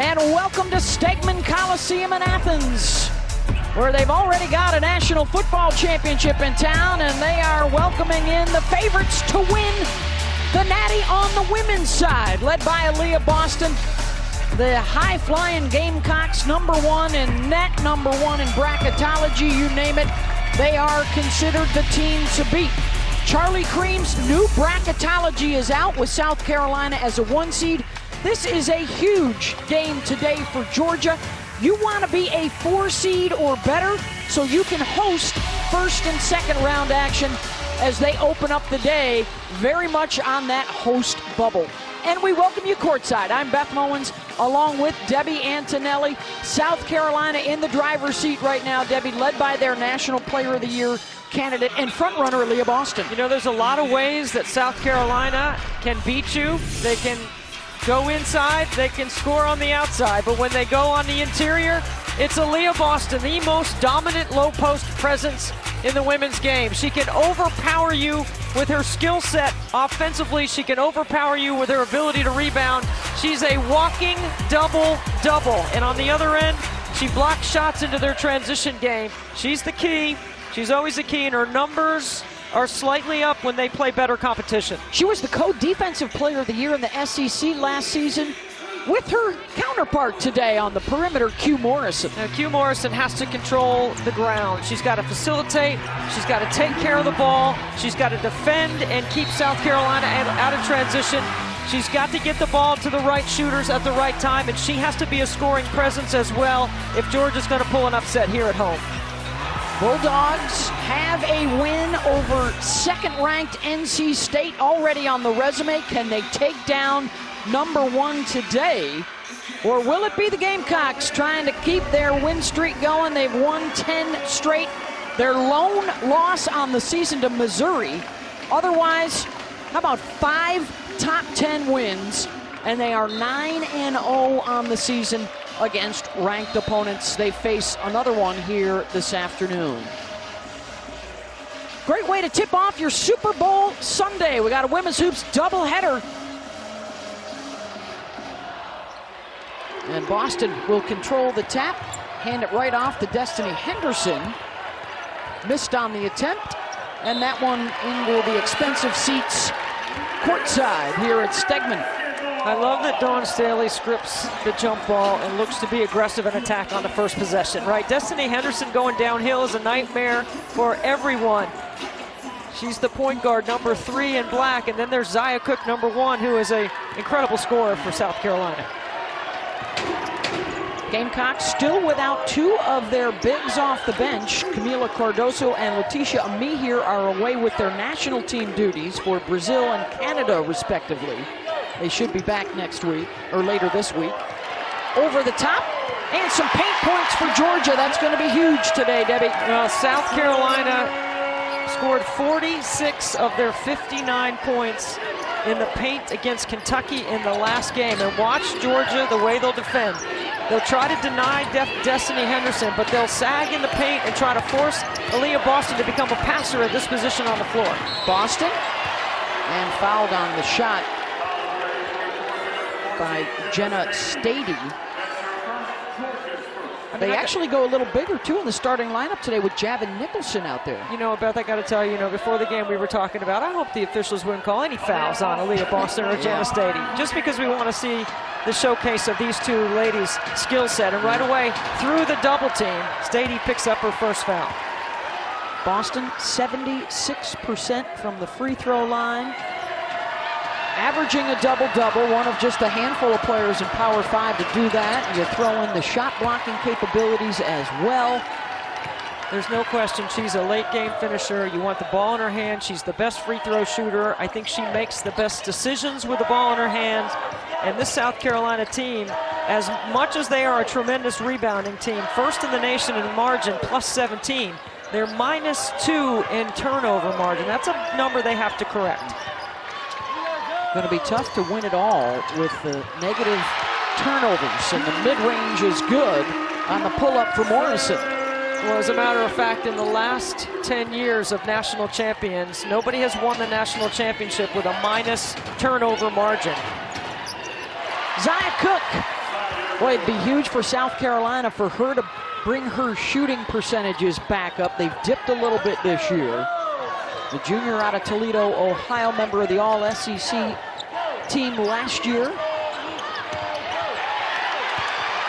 and welcome to Stegeman Coliseum in Athens, where they've already got a National Football Championship in town, and they are welcoming in the favorites to win the Natty on the women's side, led by Aliyah Boston. The high flying Gamecocks, number one in net, number one in bracketology, you name it. They are considered the team to beat. Charlie Creme's new bracketology is out with South Carolina as a one seed. This is a huge game today for Georgia. You want to be a four seed or better so you can host first and second round action as they open up the day very much on that host bubble. And we welcome you courtside. I'm Beth Mowins along with Debbie Antonelli. South Carolina in the driver's seat right now, Debbie, led by their National Player of the Year candidate and frontrunner Leah Boston. You know, there's a lot of ways that South Carolina can beat you. They can go inside, they can score on the outside, but when they go on the interior, it's Aliyah Boston, the most dominant low post presence in the women's game. She can overpower you with her skill set offensively. She can overpower you with her ability to rebound. She's a walking double double. And on the other end, she blocks shots into their transition game. She's the key. She's always the key, and her numbers are slightly up when they play better competition. She was the co-defensive player of the year in the SEC last season with her counterpart today on the perimeter, Que Morrison. Now, Que Morrison has to control the ground. She's got to facilitate. She's got to take care of the ball. She's got to defend and keep South Carolina out of transition. She's got to get the ball to the right shooters at the right time, and she has to be a scoring presence as well if Georgia's going to pull an upset here at home. Bulldogs have a win over second-ranked NC State already on the resume. Can they take down number one today? Or will it be the Gamecocks trying to keep their win streak going? They've won 10 straight. Their lone loss on the season to Missouri. Otherwise, how about five top 10 wins? And they are 9 0 on the season against ranked opponents. They face another one here this afternoon. Great way to tip off your Super Bowl Sunday. We got a women's hoops doubleheader. And Boston will control the tap, hand it right off to Destanni Henderson. Missed on the attempt, and that one into the expensive seats courtside here at Stegeman. I love that Dawn Staley scripts the jump ball and looks to be aggressive and attack on the first possession, right? Destanni Henderson going downhill is a nightmare for everyone. She's the point guard, number three in black, and then there's Zia Cooke, number one, who is a incredible scorer for South Carolina. Gamecocks still without two of their bigs off the bench. Kamilla Cardoso and Laeticia Amihere are away with their national team duties for Brazil and Canada, respectively. They should be back next week, or later this week. Over the top, and some paint points for Georgia. That's going to be huge today, Debbie. Well, South Carolina scored 46 of their 59 points in the paint against Kentucky in the last game. And watch Georgia, the way they'll defend. They'll try to deny De Destanni Henderson, but they'll sag in the paint and try to force Aliyah Boston to become a passer at this position on the floor. Boston, and fouled on the shot by Jenna Staiti. They actually go a little bigger too in the starting lineup today with Javyn Nicholson out there. You know, Beth, I got to tell you, you know, before the game we were talking about, I hope the officials wouldn't call any fouls on Aliyah Boston or Jenna Staiti, just because we want to see the showcase of these two ladies' skill set. And right away, through the double team, Staiti picks up her first foul. Boston 76% from the free throw line averaging a double-double, one of just a handful of players in Power 5 to do that. You throw in the shot blocking capabilities as well. There's no question she's a late game finisher. You want the ball in her hand. She's the best free throw shooter. I think she makes the best decisions with the ball in her hand. And this South Carolina team, as much as they are a tremendous rebounding team, first in the nation in margin, plus 17, they're minus two in turnover margin. That's a number they have to correct. Going to be tough to win it all with the negative turnovers, and the mid-range is good on the pull-up for Morrison. Well, as a matter of fact, in the last 10 years of national champions, nobody has won the national championship with a minus turnover margin. Zia Cooke. Boy, it'd be huge for South Carolina for her to bring her shooting percentages back up. They've dipped a little bit this year. The junior out of Toledo, Ohio, member of the All-SEC team last year.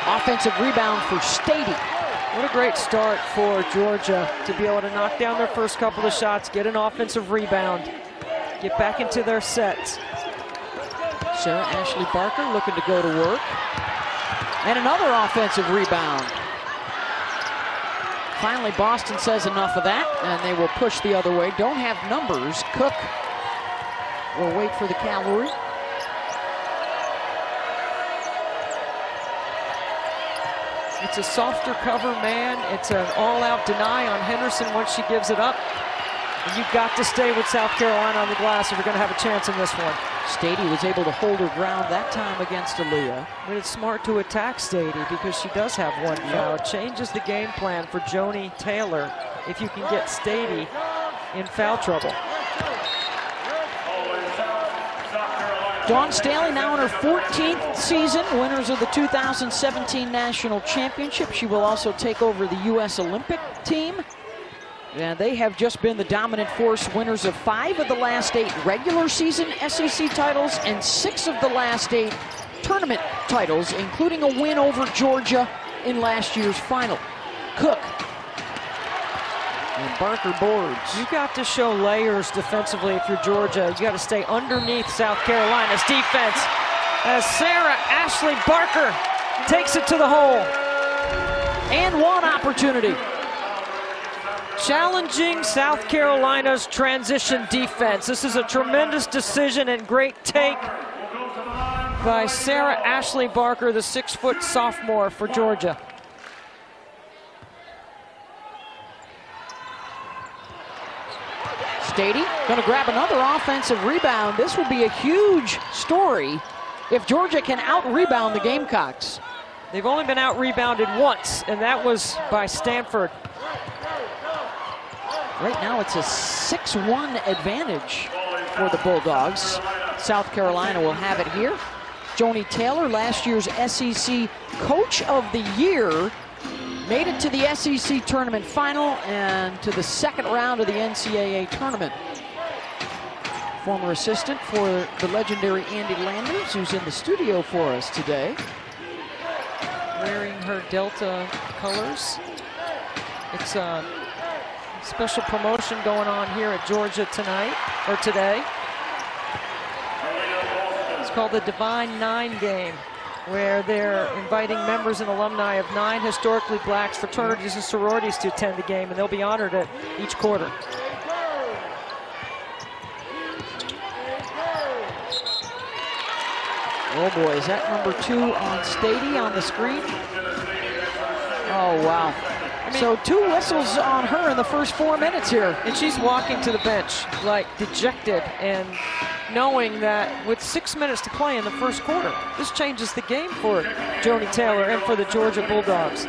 Offensive rebound for Staiti. What a great start for Georgia to be able to knock down their first couple of shots, get an offensive rebound, get back into their sets. Sarah Ashley Barker looking to go to work. And another offensive rebound. Finally, Boston says enough of that, and they will push the other way. Don't have numbers. Cooke will wait for the cavalry. It's a softer cover man. It's an all-out deny on Henderson once she gives it up. And you've got to stay with South Carolina on the glass if you're going to have a chance in this one. Staiti was able to hold her ground that time against Aliyah. But it's smart to attack Staiti because she does have one foul. It changes the game plan for Joni Taylor if you can get Staiti in foul trouble. Dawn Staley now in her 14th season, winners of the 2017 National Championship. She will also take over the U.S. Olympic team. And they have just been the dominant force winners of five of the last eight regular season SEC titles and six of the last eight tournament titles, including a win over Georgia in last year's final. Cooke and Barker boards. You got to show layers defensively if you're Georgia. You got to stay underneath South Carolina's defense as Sarah Ashley Barker takes it to the hole. And one opportunity. Challenging South Carolina's transition defense. This is a tremendous decision and great take by Sarah Ashley Barker, the six-foot sophomore for Georgia. Staiti going to grab another offensive rebound. This will be a huge story if Georgia can out-rebound the Gamecocks. They've only been out-rebounded once, and that was by Stanford. Right now it's a 6-1 advantage for the Bulldogs. South Carolina will have it here. Joni Taylor, last year's SEC Coach of the Year, made it to the SEC tournament final and to the second round of the NCAA tournament. Former assistant for the legendary Andy Landers, who's in the studio for us today. Wearing her Delta colors. It's a special promotion going on here at Georgia tonight, or today. It's called the Divine Nine Game where they're inviting members and alumni of nine historically black fraternities and sororities to attend the game, and they'll be honored at each quarter. Oh boy, is that number two on Staiti on the screen? Oh wow. Mean, so two whistles on her in the first four minutes here. And she's walking to the bench like dejected and knowing that with six minutes to play in the first quarter, this changes the game for Joni Taylor and for the Georgia Bulldogs.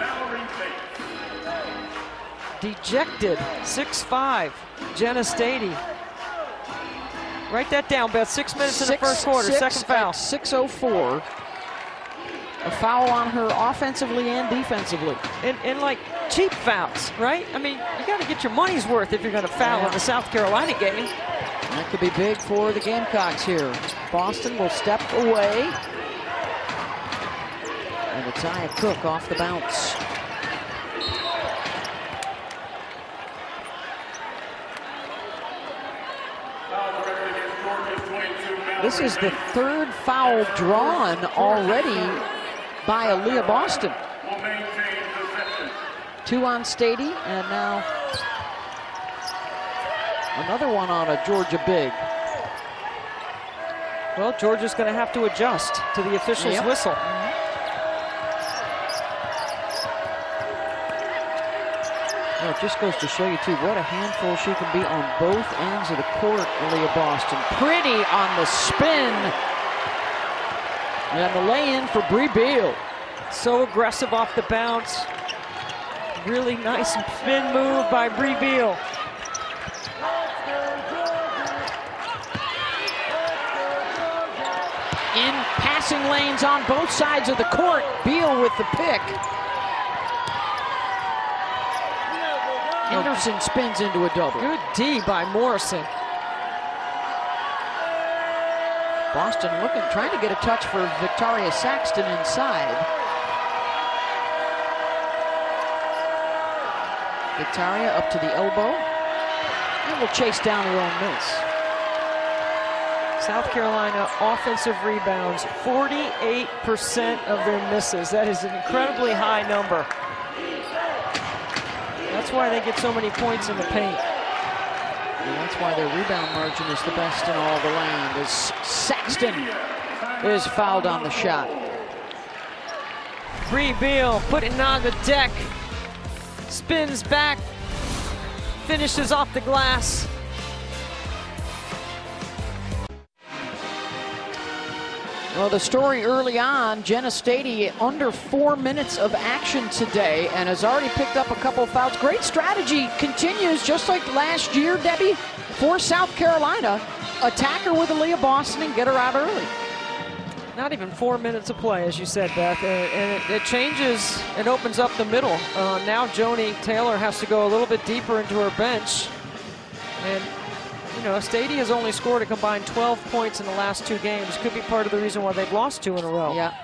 Dejected, 6-5, Jenna Staiti. Write that down, Beth. Six minutes six, in the first quarter, second foul. 6.04. A foul on her offensively and defensively. And, and like cheap fouls, right? I mean, you got to get your money's worth if you're going to foul yeah. in the South Carolina game. That could be big for the Gamecocks here. Boston will step away. And Aya Cooke off the bounce. This is the third foul drawn already by Aliyah Boston. Two on Staiti, and now Another one on a Georgia big. Well, Georgia's going to have to adjust to the official's yep. whistle. Well, it just goes to show you, too, what a handful she can be on both ends of the court, Aliyah Boston. Pretty on the spin. And the lay-in for Brea Beal. So aggressive off the bounce. Really nice spin move by Brea Beal. in passing lanes on both sides of the court. Beal with the pick. Henderson spins into a double. Good D by Morrison. Boston looking, trying to get a touch for Victaria Saxton inside. Victaria up to the elbow. And will chase down her own miss. South Carolina offensive rebounds, 48% of their misses. That is an incredibly high number. That's why they get so many points in the paint. And that's why their rebound margin is the best in all the land as Saxton is fouled on the shot. Brea Beal putting on the deck. Spins back. Finishes off the glass. Well, the story early on, Jenna Staiti under four minutes of action today and has already picked up a couple fouls. Great strategy continues, just like last year, Debbie, for South Carolina. Attack her with Aliyah Boston and get her out early. Not even four minutes of play, as you said, Beth. And, it, it, changes, it opens up the middle. Uh, now Joni Taylor has to go a little bit deeper into her bench. And you know, Staiti has only scored a combined 12 points in the last two games. Could be part of the reason why they've lost two in a row. Yeah.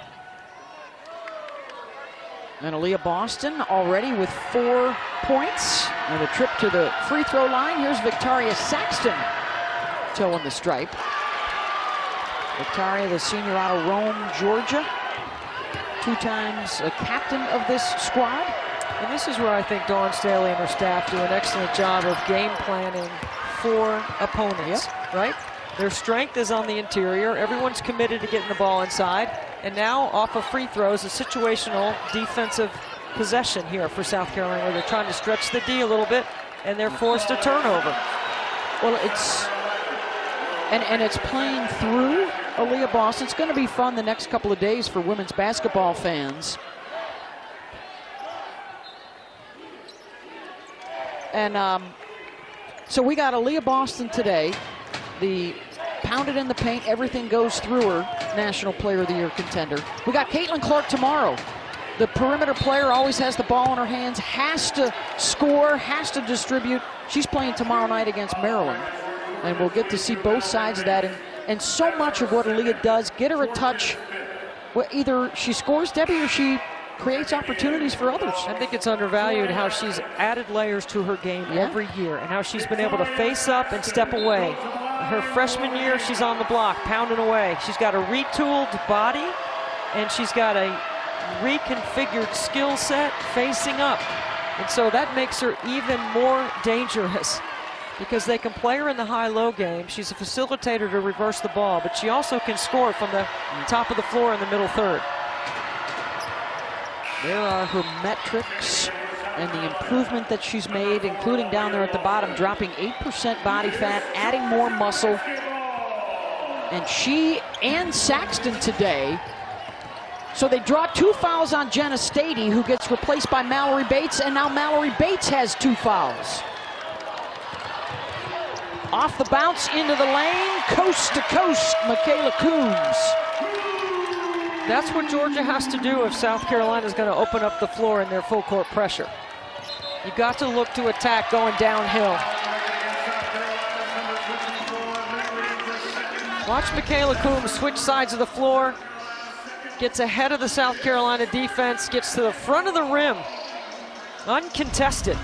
And Aliyah Boston already with four points. And a trip to the free throw line. Here's Victaria Saxton toeing the stripe. Victaria, the senior out of Rome, Georgia. Two times a captain of this squad. And this is where I think Dawn Staley and her staff do an excellent job of game planning for opponents, yep. right? Their strength is on the interior. Everyone's committed to getting the ball inside. And now off of free throws, a situational defensive possession here for South Carolina where they're trying to stretch the D a little bit and they're forced a turnover. Well, it's and, and it's playing through Aliyah Boston. It's going to be fun the next couple of days for women's basketball fans. And um, so we got Aliyah Boston today. The pounded in the paint, everything goes through her, National Player of the Year contender. We got Caitlin Clark tomorrow. The perimeter player always has the ball in her hands, has to score, has to distribute. She's playing tomorrow night against Maryland. And we'll get to see both sides of that. And, and so much of what Aliyah does, get her a touch. Either she scores, Debbie, or she creates opportunities for others. I think it's undervalued how she's added layers to her game yeah. every year and how she's been able to face up and step away. Her freshman year, she's on the block, pounding away. She's got a retooled body and she's got a reconfigured skill set facing up. And so that makes her even more dangerous because they can play her in the high-low game. She's a facilitator to reverse the ball, but she also can score from the top of the floor in the middle third. There are her metrics and the improvement that she's made, including down there at the bottom, dropping 8% body fat, adding more muscle. And she and Saxton today. So they draw two fouls on Jenna Staiti, who gets replaced by Malury Bates, and now Malury Bates has two fouls. Off the bounce into the lane, coast to coast, Mikayla Coombs. That's what Georgia has to do if South Carolina is going to open up the floor in their full court pressure. You got to look to attack going downhill. Watch Mikayla Coombs switch sides of the floor, gets ahead of the South Carolina defense, gets to the front of the rim, uncontested.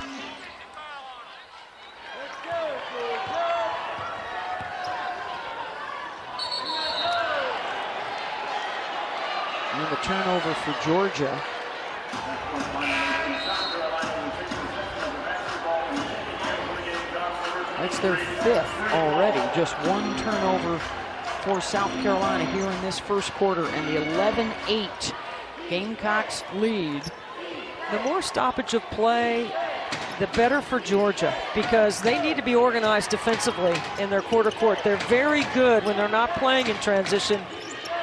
And for Georgia. That's their fifth already. Just one turnover for South Carolina here in this first quarter. And the 11-8 Gamecocks lead. The more stoppage of play, the better for Georgia because they need to be organized defensively in their quarter court. They're very good when they're not playing in transition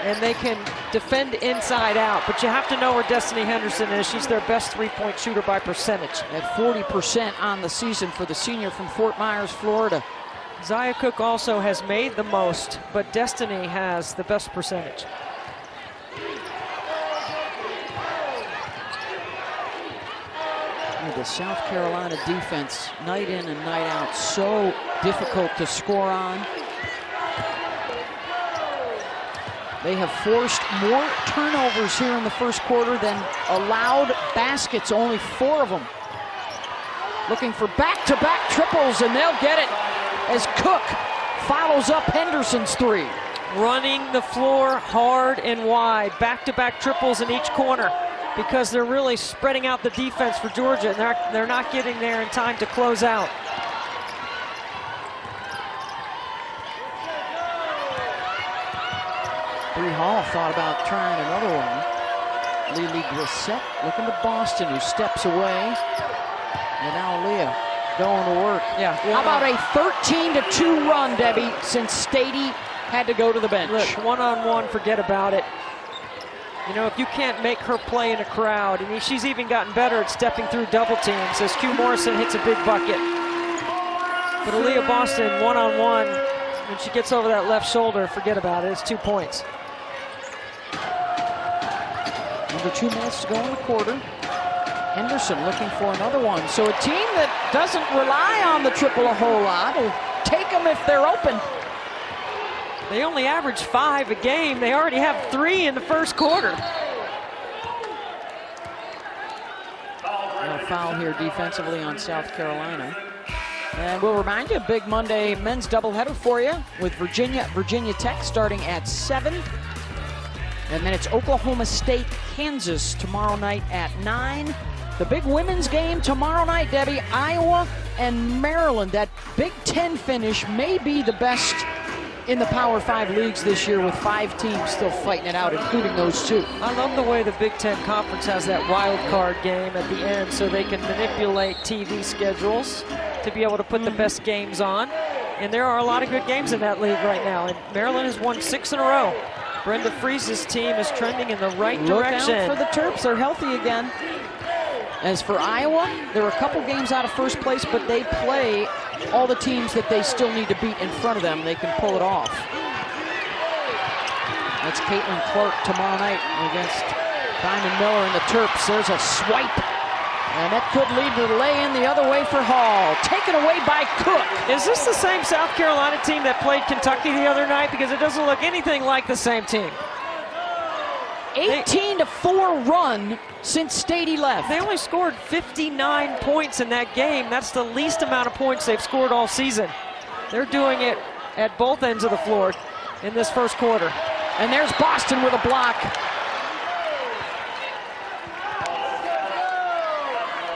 and they can defend inside out. But you have to know where Destanni Henderson is. She's their best three-point shooter by percentage. At 40% on the season for the senior from Fort Myers, Florida. Zia Cooke also has made the most, but Destanni has the best percentage. The South Carolina defense, night in and night out, so difficult to score on. They have forced more turnovers here in the first quarter than allowed baskets, only four of them. Looking for back-to-back triples, and they'll get it as Cooke follows up Henderson's three. Running the floor hard and wide, back-to-back triples in each corner because they're really spreading out the defense for Georgia, and they're, they're not getting there in time to close out. Bree Hall thought about trying another one. LeLe Grissett looking to Boston, who steps away. And now Leah going to work. Yeah. How about a 13 to 2 run, Debbie, since Staiti had to go to the bench? Look, one on one, forget about it. You know, if you can't make her play in a crowd, I mean, she's even gotten better at stepping through double teams as Que Morrison hits a big bucket. But Aliyah Boston, one on one, when she gets over that left shoulder, forget about it. It's two points. Under two minutes to go in the quarter. Henderson looking for another one. So a team that doesn't rely on the triple a whole lot will take them if they're open. They only average five a game. They already have three in the first quarter. No foul here defensively on South Carolina. And we'll remind you, big Monday men's doubleheader for you with Virginia, Virginia Tech starting at 7. And then it's Oklahoma State, Kansas tomorrow night at 9. The big women's game tomorrow night, Debbie, Iowa and Maryland. That Big Ten finish may be the best in the Power Five leagues this year with five teams still fighting it out, including those two. I love the way the Big Ten Conference has that wild card game at the end so they can manipulate TV schedules to be able to put the best games on. And there are a lot of good games in that league right now. And Maryland has won six in a row. Brenda Frese's team is trending in the right Look direction. for the Terps. They're healthy again. As for Iowa, they're a couple games out of first place, but they play all the teams that they still need to beat in front of them. They can pull it off. That's Caitlin Clark tomorrow night against Diamond Miller and the Terps. There's a swipe. And that could lead to the lay-in the other way for Hall. Taken away by Cooke. Is this the same South Carolina team that played Kentucky the other night? Because it doesn't look anything like the same team. 18 to 4 run since Staiti left. They only scored 59 points in that game. That's the least amount of points they've scored all season. They're doing it at both ends of the floor in this first quarter. And there's Boston with a block.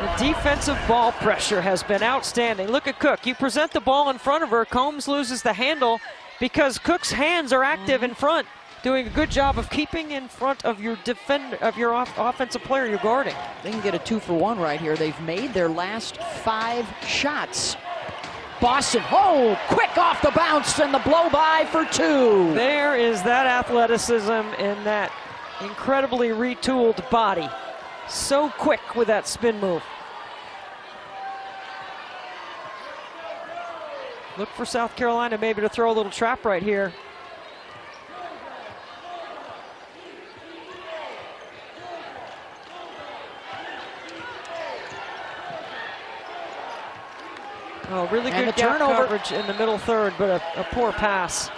The defensive ball pressure has been outstanding. Look at Cooke. You present the ball in front of her. Coombs loses the handle because Cooke's hands are active in front, doing a good job of keeping in front of your defender of your off- offensive player you're guarding. They can get a two for one right here. They've made their last five shots. Boston, oh, quick off the bounce and the blow by for two. There is that athleticism and that incredibly retooled body. So quick with that spin move. Look for South Carolina maybe to throw a little trap right here. Oh, really And good gap turnover. coverage in the middle third, but a, a poor pass.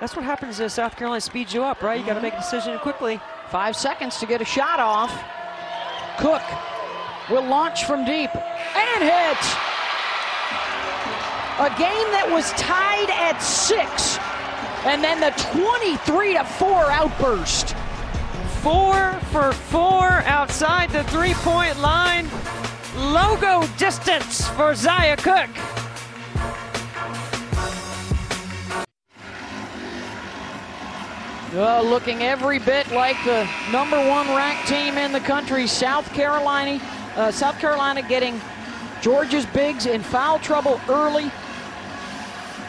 That's what happens if South Carolina speeds you up, right? You got to mm-hmm. make a decision quickly. Five seconds to get a shot off. Cooke will launch from deep and hit. A game that was tied at six. And then the 23 to 4 outburst. Four for four outside the three point line. Logo distance for Zia Cooke. Uh, looking every bit like the number one ranked team in the country, South Carolina. Uh, South Carolina getting Georgia's bigs in foul trouble early.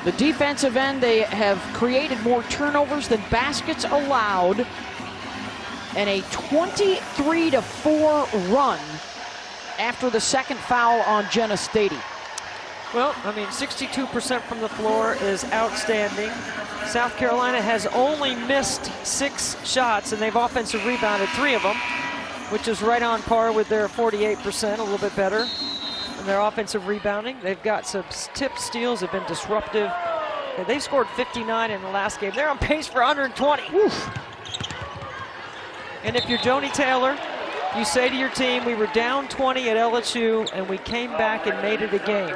The defensive end, they have created more turnovers than baskets allowed. And a 23 to 4 run after the second foul on Jenna Staiti. Well, I mean, 62% from the floor is outstanding. South Carolina has only missed six shots, and they've offensive rebounded three of them. which is right on par with their 48%, a little bit better. And their offensive rebounding, they've got some tip steals, that have been disruptive. They scored 59 in the last game. They're on pace for 120. Oof. And if you're Joni Taylor, you say to your team, we were down 20 at LSU and we came back and made it a game.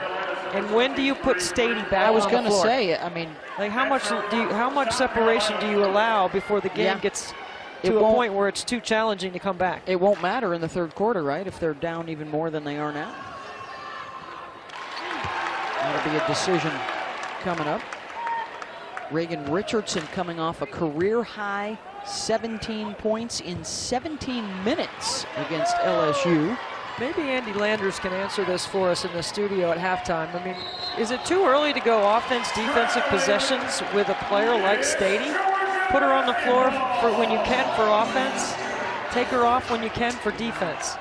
And when do you put Staiti back? I was going to say, I mean, like how much do you, how much separation do you allow before the game yeah. gets to it a point where it's too challenging to come back? It won't matter in the third quarter, right? If they're down even more than they are now. That'll be a decision coming up. Reigan Richardson coming off a career high 17 points in 17 minutes against LSU. Maybe Andy Landers can answer this for us in the studio at halftime. I mean, is it too early to go offense, defensive possessions with a player like Staiti? Put her on the floor for when you can for offense. Take her off when you can for defense.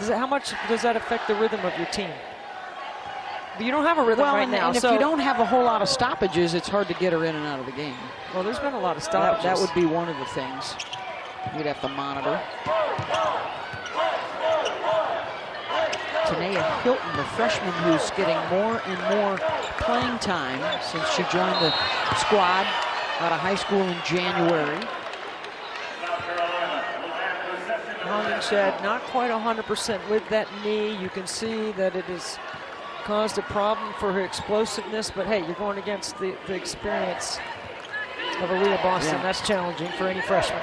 It, how much does that affect the rhythm of your team? But you don't have a rhythm well, right and, now. And so if you don't have a whole lot of stoppages, it's hard to get her in and out of the game. Well, there's been a lot of stoppages. That, that would be one of the things you'd have to monitor. Tineya Hylton, the freshman who's getting more and more playing time since she joined the squad out of high school in January. Hollingshead not quite 100% with that knee. You can see that it has caused a problem for her explosiveness, but hey, you're going against the, the experience of Aliyah Boston. Yeah. That's challenging for any freshman.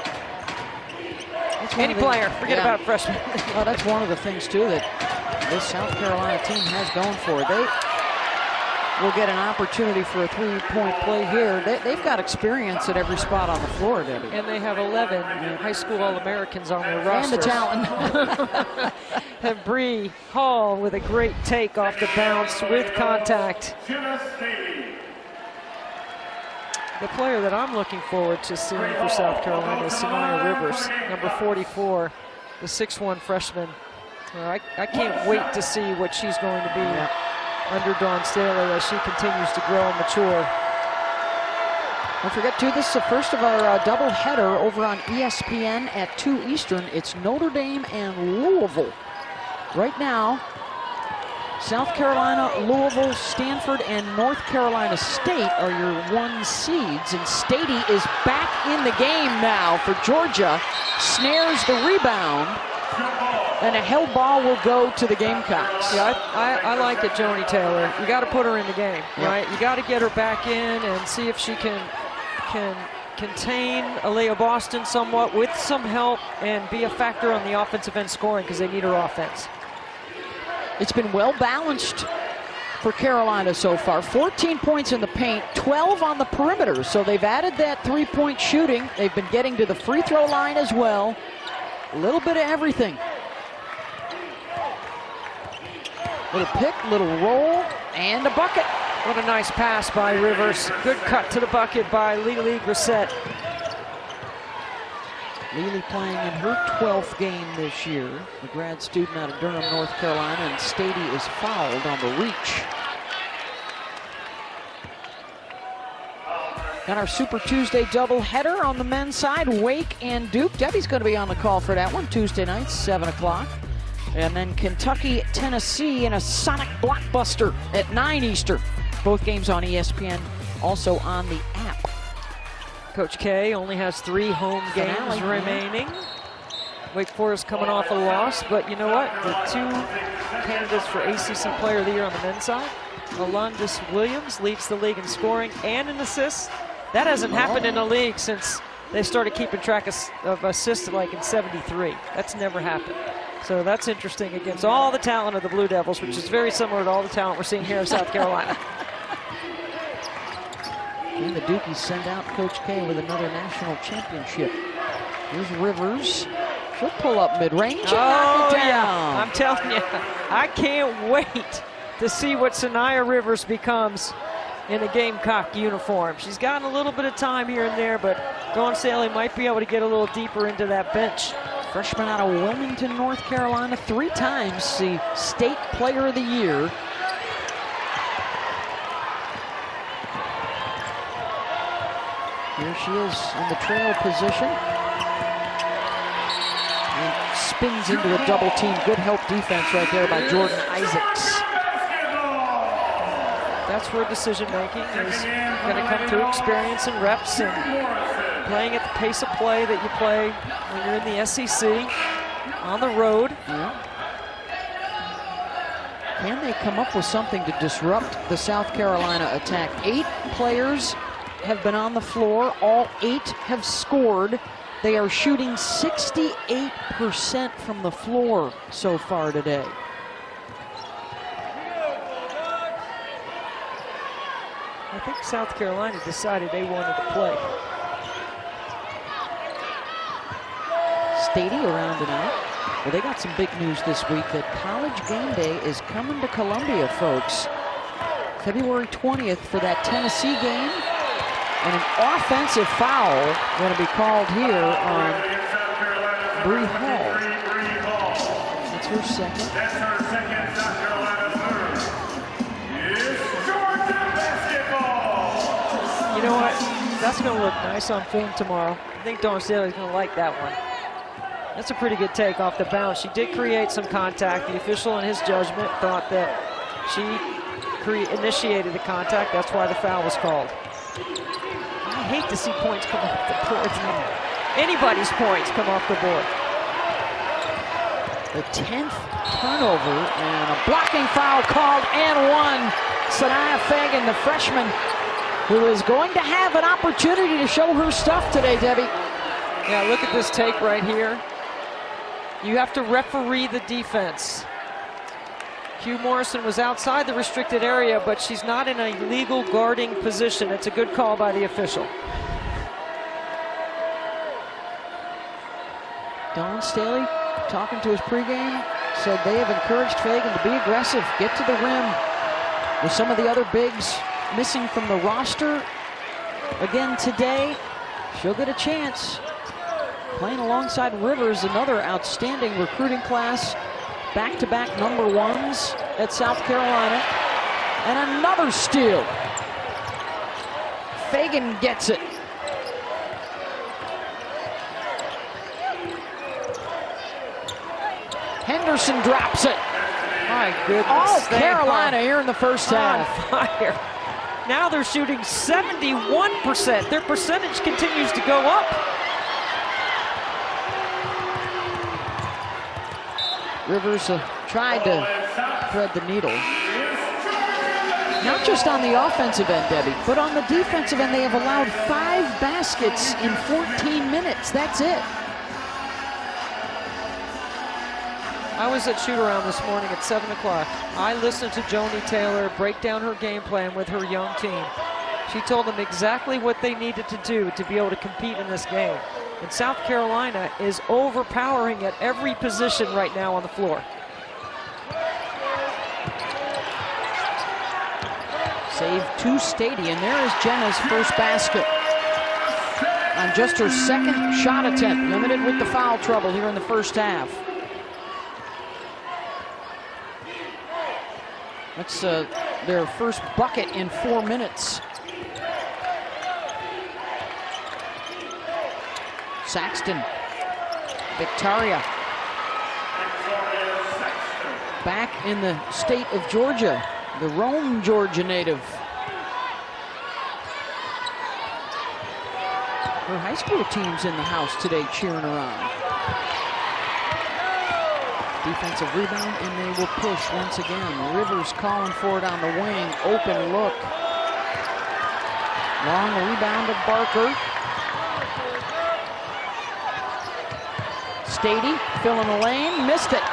Any player, forget yeah. about freshman. well, that's one of the things, too, that this South Carolina team has going for it. They will get an opportunity for a three-point play here. They, have got experience at every spot on the floor, Debbie. And they have 11 high school All-Americans on their roster. And the talent. have Bree Hall with a great take off the bounce with contact. The player that I'm looking forward to seeing for South Carolina is Saniya Rivers, number 44, the 6'1 freshman. I, I can't wait to see what she's going to be yeah. under Dawn Staley as she continues to grow and mature. Don't forget, too, this is the first of our uh, double header over on ESPN at 2 Eastern. It's Notre Dame and Louisville. Right now, South Carolina, Louisville, Stanford, and North Carolina State are your one seeds. And Staiti is back in the game now for Georgia. Snares the rebound and a held ball will go to the Gamecocks. Yeah, I, I, I like it, Joni Taylor. You got to put her in the game, yeah. right? You got to get her back in and see if she can can contain Aliyah Boston somewhat with some help and be a factor on the offensive end scoring because they need her offense. It's been well balanced for Carolina so far. 14 points in the paint, 12 on the perimeter. So they've added that three-point shooting. They've been getting to the free throw line as well. A little bit of everything. Little pick, little roll, and a bucket. What a nice pass by Rivers. Good cut to the bucket by LeLe Grissett. LeLe playing in her 12th game this year. The grad student out of Durham, North Carolina, and Staiti is fouled on the reach. Got our Super Tuesday doubleheader on the men's side, Wake and Duke. Debbie's going to be on the call for that one Tuesday night, 7 o'clock. And then Kentucky, Tennessee in a Sonic blockbuster at 9 Eastern. Both games on ESPN, also on the app. Coach K only has three home games Finale, remaining. Wake Forest coming off a loss, but you know what? The two candidates for ACC Player of the Year on the men's side, Alondes Williams leads the league in scoring and in assists. That hasn't happened in the league since they started keeping track of, of assists like in 73. That's never happened. So that's interesting against all the talent of the Blue Devils, which is very similar to all the talent we're seeing here in South Carolina. And the Dukies send out Coach K with another national championship. Here's Rivers. She'll pull up mid-range and oh, knock it oh, down. Yeah. I'm telling you, I can't wait to see what Saniya Rivers becomes in a Gamecock uniform. She's gotten a little bit of time here and there, but Dawn Staley might be able to get a little deeper into that bench. Freshman out of Wilmington, North Carolina, three times the State Player of the Year. Here she is in the trail position. And spins into a double team. Good help defense right there by Jordan Isaacs. That's where decision making is going to come through experience and reps and playing at the pace of play that you play when you're in the SEC on the road. Yeah. Can they come up with something to disrupt the South Carolina attack? Eight players have been on the floor. All eight have scored. They are shooting 68% from the floor so far today. I think South Carolina decided they wanted to play. Staiti around tonight. Well, they got some big news this week that College Game Day is coming to Columbia, folks. February 20th for that Tennessee game. And an offensive foul going to be called here on Bree Hall. That's her second. That's her second That's going to look nice on film tomorrow. I think Dawn Staley's going to like that one. That's a pretty good take off the bounce. She did create some contact. The official, in his judgment, thought that she initiated the contact. That's why the foul was called. I hate to see points come off the board. Anybody's points come off the board. The 10th turnover and a blocking foul called and one. Sania Feagin, the freshman, who is going to have an opportunity to show her stuff today, Debbie. Yeah, look at this take right here. You have to referee the defense. Que Morrison was outside the restricted area, but she's not in a legal guarding position. It's a good call by the official. Dawn Staley talking to his pregame said they have encouraged Feagin to be aggressive, get to the rim. With some of the other bigs missing from the roster again today, she'll get a chance. Playing alongside Rivers, another outstanding recruiting class. Back-to-back -back number ones at South Carolina. And another steal. Feagin gets it. Henderson drops it. My goodness. All Carolina here in the first half. fire. Now they're shooting 71%. Their percentage continues to go up. Rivers uh, tried to thread the needle. Not just on the offensive end, Debbie, but on the defensive end, they have allowed five baskets in 14 minutes. That's it. I was at shoot around this morning at 7 o'clock. I listened to Joni Taylor break down her game plan with her young team. She told them exactly what they needed to do to be able to compete in this game. And South Carolina is overpowering at every position right now on the floor. Save two Staiti, and there is Jenna's first basket. On just her second shot attempt, limited with the foul trouble here in the first half. That's uh, their first bucket in four minutes. Saxton. Victaria. Back in the state of Georgia. The Rome, Georgia native. Her high school team's in the house today cheering her on. Defensive rebound, and they will push once again. Rivers calling for it on the wing. Open look. Long rebound of Barker. Staiti filling the lane, missed it.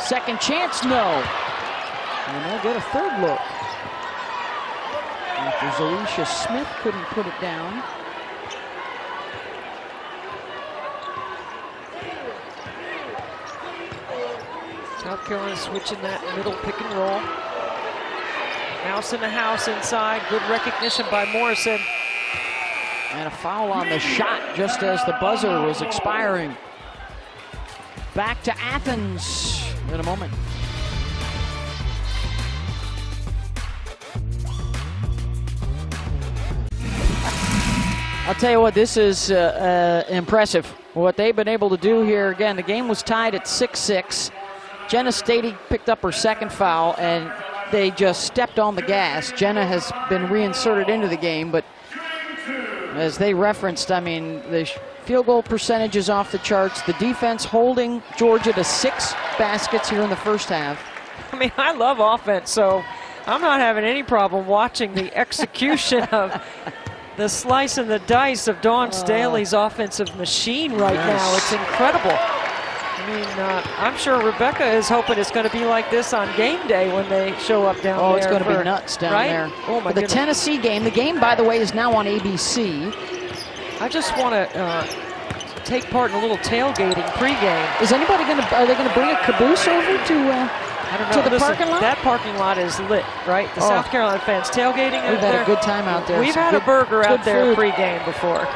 Second chance, no. And they'll get a third look. After Zoesha Smith couldn't put it down. South Carolina switching that middle pick and roll. Mouse in the house inside. Good recognition by Morrison. And a foul on the shot just as the buzzer was expiring. Back to Athens in a moment. I'll tell you what, this is uh, uh, impressive. what they've been able to do here. Again, the game was tied at 6 6. Jenna Staiti picked up her second foul, and they just stepped on the gas. Jenna has been reinserted into the game, but as they referenced, I mean, the field goal percentage is off the charts. The defense holding Georgia to six baskets here in the first half. I mean, I love offense, so I'm not having any problem watching the execution of the slice and the dice of Dawn Staley's uh. offensive machine right Yes. now. It's incredible. I mean, uh, I'm sure Rebecca is hoping it's going to be like this on game day when they show up down Oh, there. Oh, it's going to be nuts down right? there. Oh, my For the goodness. Tennessee game, the game, by the way, is now on ABC. I just want to uh, take part in a little tailgating pregame. Is anybody going to? Are they going to bring a caboose over to? Uh, I don't know. To the Listen, parking lot? That parking lot is lit, right? The Oh. South Carolina fans tailgating we've had there. a good time out there. We've Some had good- a burger out there food. pregame before.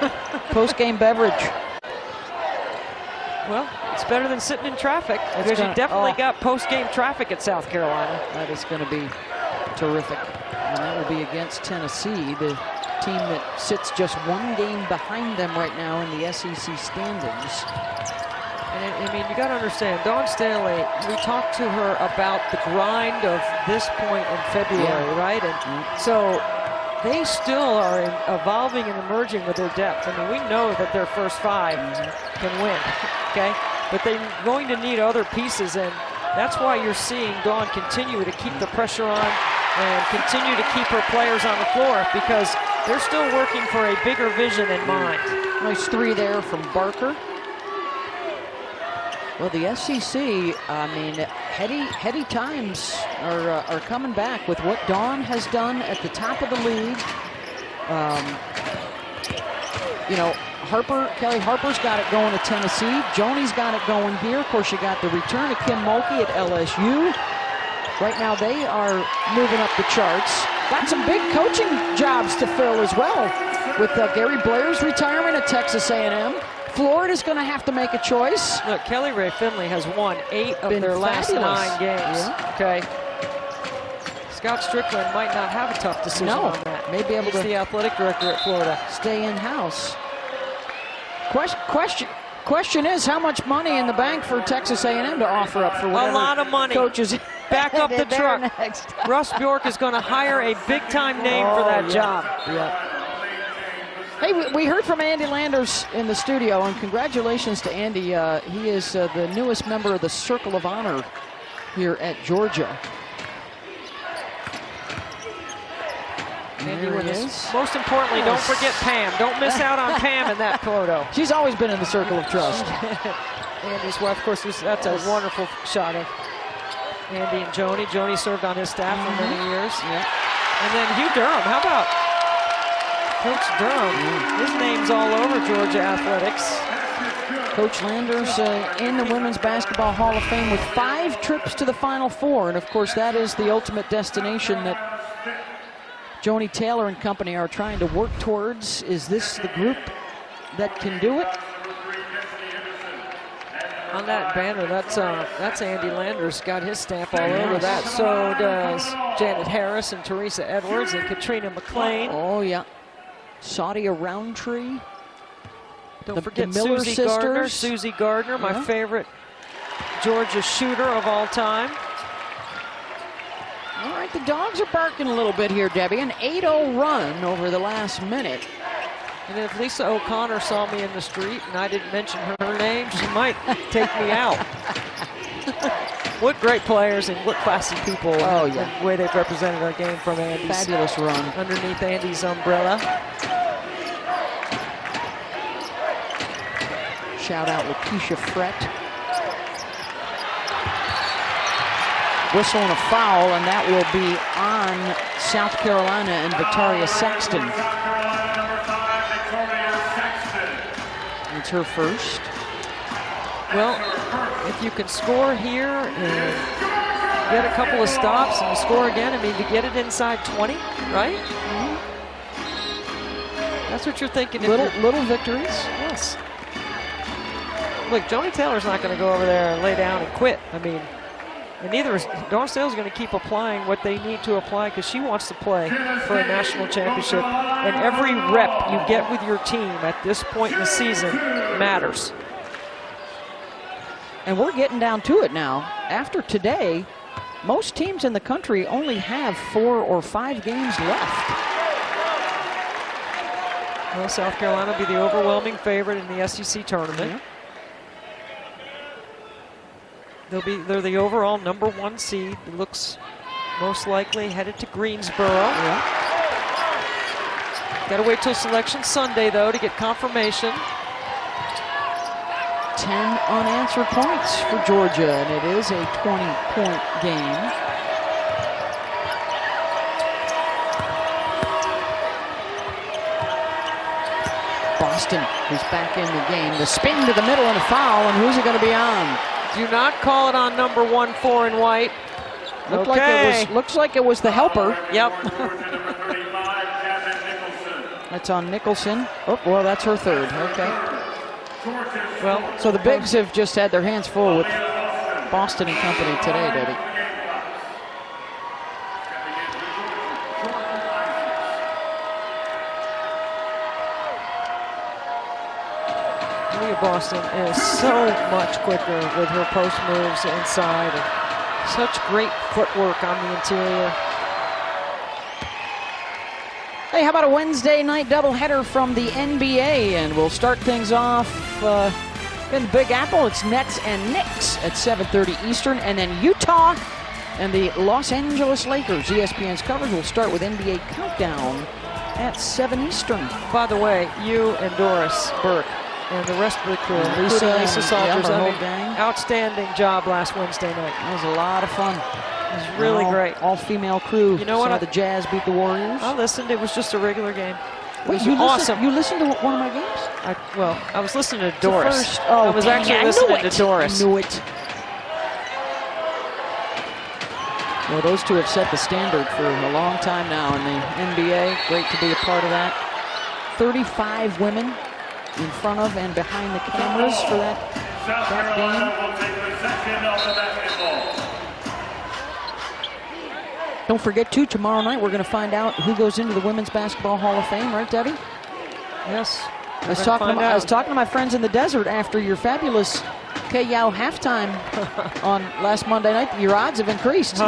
post-game beverage. Well, it's better than sitting in traffic It's because gonna- you definitely oh. got post-game traffic at South Carolina. That is going to be terrific, and that will be against Tennessee, the team that sits just one game behind them right now in the SEC standings. And I, mean, you got to understand, Dawn Staley, We talked to her about the grind of this point in February, Yeah. right? And Mm. so they still are evolving and emerging with their depth. I mean, we know that their first 5 can win, okay? But they're going to need other pieces, and that's why you're seeing Dawn continue to keep the pressure on and continue to keep her players on the floor because they're still working for a bigger vision in mind. Nice three there from Barker. Well, the SEC, I mean, heady, heady times are, uh, are coming back with what Dawn has done at the top of the league. Um, you know, Harper, Kellie Harper's got it going at Tennessee. Joni's got it going here. Of course, you got the return of Kim Mulkey at LSU. Right now, they are moving up the charts. Got some big coaching jobs to fill as well, with uh, Gary Blair's retirement at Texas A&M. Florida's going to have to make a choice. Look, Kelly Rae Finley has won eight of Been their last nine games. Yeah. Okay. Scott Stricklin might not have a tough decision No, on that. may be able He's to- the athletic director at Florida. Stay in house. Question, question, question is how much money in the bank for Texas A&M to offer up for whatever lot of money. coaches Back up the truck. Ross Bjork is going to hire a big-time name for Oh, that yeah. job. Yeah. Hey, we, we heard from Andy Landers in the studio, and congratulations to Andy. Uh, he is uh, the newest member of the Circle of Honor here at Georgia. Andy with us. Most importantly, don't forget Pam. Don't miss out on Pam in that photo. She's always been in the Circle of Trust. Andy's wife, of course, was- that's a wonderful shot of Andy and Joni. Joni served on his staff for many years. Yeah. And then Hugh Durham. How about Coach Durham? His name's all over Georgia athletics. Coach Landers uh, in the Women's Basketball Hall of Fame with five trips to the Final Four. And of course, that is the ultimate destination that Joni Taylor and company are trying to work towards. Is this the group that can do it? On that banner, that's uh, that's Andy Landers. Got his stamp all over that. So does Janet Harris and Teresa Edwards and Katrina McClain. Oh, yeah. Saudia Roundtree. Don't the- forget the Miller Susie Gardner. Susie Gardner, my Yeah. favorite Georgia shooter of all time. All right, the dogs are barking a little bit here, Debbie. An 8-0 run over the last minute. And if Lisa O'Connor saw me in the street and I didn't mention her name, she might take me out. what great players and what classy people. Oh, and yeah. The way they've represented our game from Andy's. Fabulous run. Underneath Andy's umbrella. Shout out La'Keshia Frett. Whistle and a foul, and that will be on South Carolina and Victaria Saxton. Number five, Victaria Saxton. It's her first. Well, if you can score here and get a couple of stops and score again, I mean, to get it inside 20, right? Mm-hmm. That's what you're thinking. Little little victories. Yes. Look, Joni Taylor's not going to go over there and lay down and quit. I mean, And neither is Dawn Staley's going to keep applying what they need to apply because she wants to play for a national championship. And every rep you get with your team at this point in the season matters. And we're getting down to it now. After today, most teams in the country only have four or five games left. Well, South Carolina will be the overwhelming favorite in the SEC tournament. Yeah. They'll be they're the overall number one seed. It looks most likely headed to Greensboro. Got to wait till selection Sunday though to get confirmation. 10 unanswered points for Georgia, and it is a 20-point game. Boston, who's back in the game. The spin to the middle and a foul, and who's it going to be on? Do not call it on number one, four in white. Looked like it was, looks like it was the helper. Yep. Number 35, Javyn Nicholson. That's on Nicholson. Oh, well, that's her third. Okay. Well, So the Bigs have just had their hands full with Boston and company today, Debbie. Aliyah Boston is so much quicker with her post moves inside and such great footwork on the interior. Hey, how about a Wednesday night doubleheader from the NBA? And we'll start things off uh, in the Big Apple. It's Nets and Knicks at 7:30 Eastern, and then Utah and the Los Angeles Lakers. ESPN's coverage will start with NBA Countdown at 7 Eastern. By the way, you and Doris Burke and the rest of the crew, And Lisa, Lisa yeah, her done whole an gang. outstanding job last Wednesday night. That was a lot of fun. It was really all, great. All female crew. You know what? Saw I- the Jazz beat the Warriors. I listened. It was just a regular game. It Wait, was you awesome. Listened, you listened to one of my games? I, well, I was listening to Doris. First, oh, I was dang actually I listening knew to. Doris. I knew it. Well, those two have set the standard for a long time now in the NBA. Great to be a part of that. 35 women in front of and behind the cameras for that. South That Carolina will take possession of the basketball. Don't forget, too, tomorrow night we're going to find out who goes into the Women's Basketball Hall of Fame, right, Debbie? Yes. I was, talking to my, I was talking to my friends in the desert after your fabulous KYO halftime on last Monday night. Your odds have increased.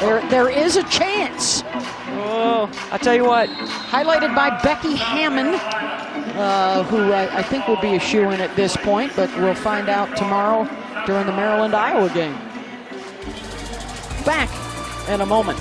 there, there is a chance. Oh, I tell you what. Highlighted by Becky Hammon, uh, who I, I think will be a shoe in at this point, but we'll find out tomorrow during the Maryland Iowa game. Back in a moment.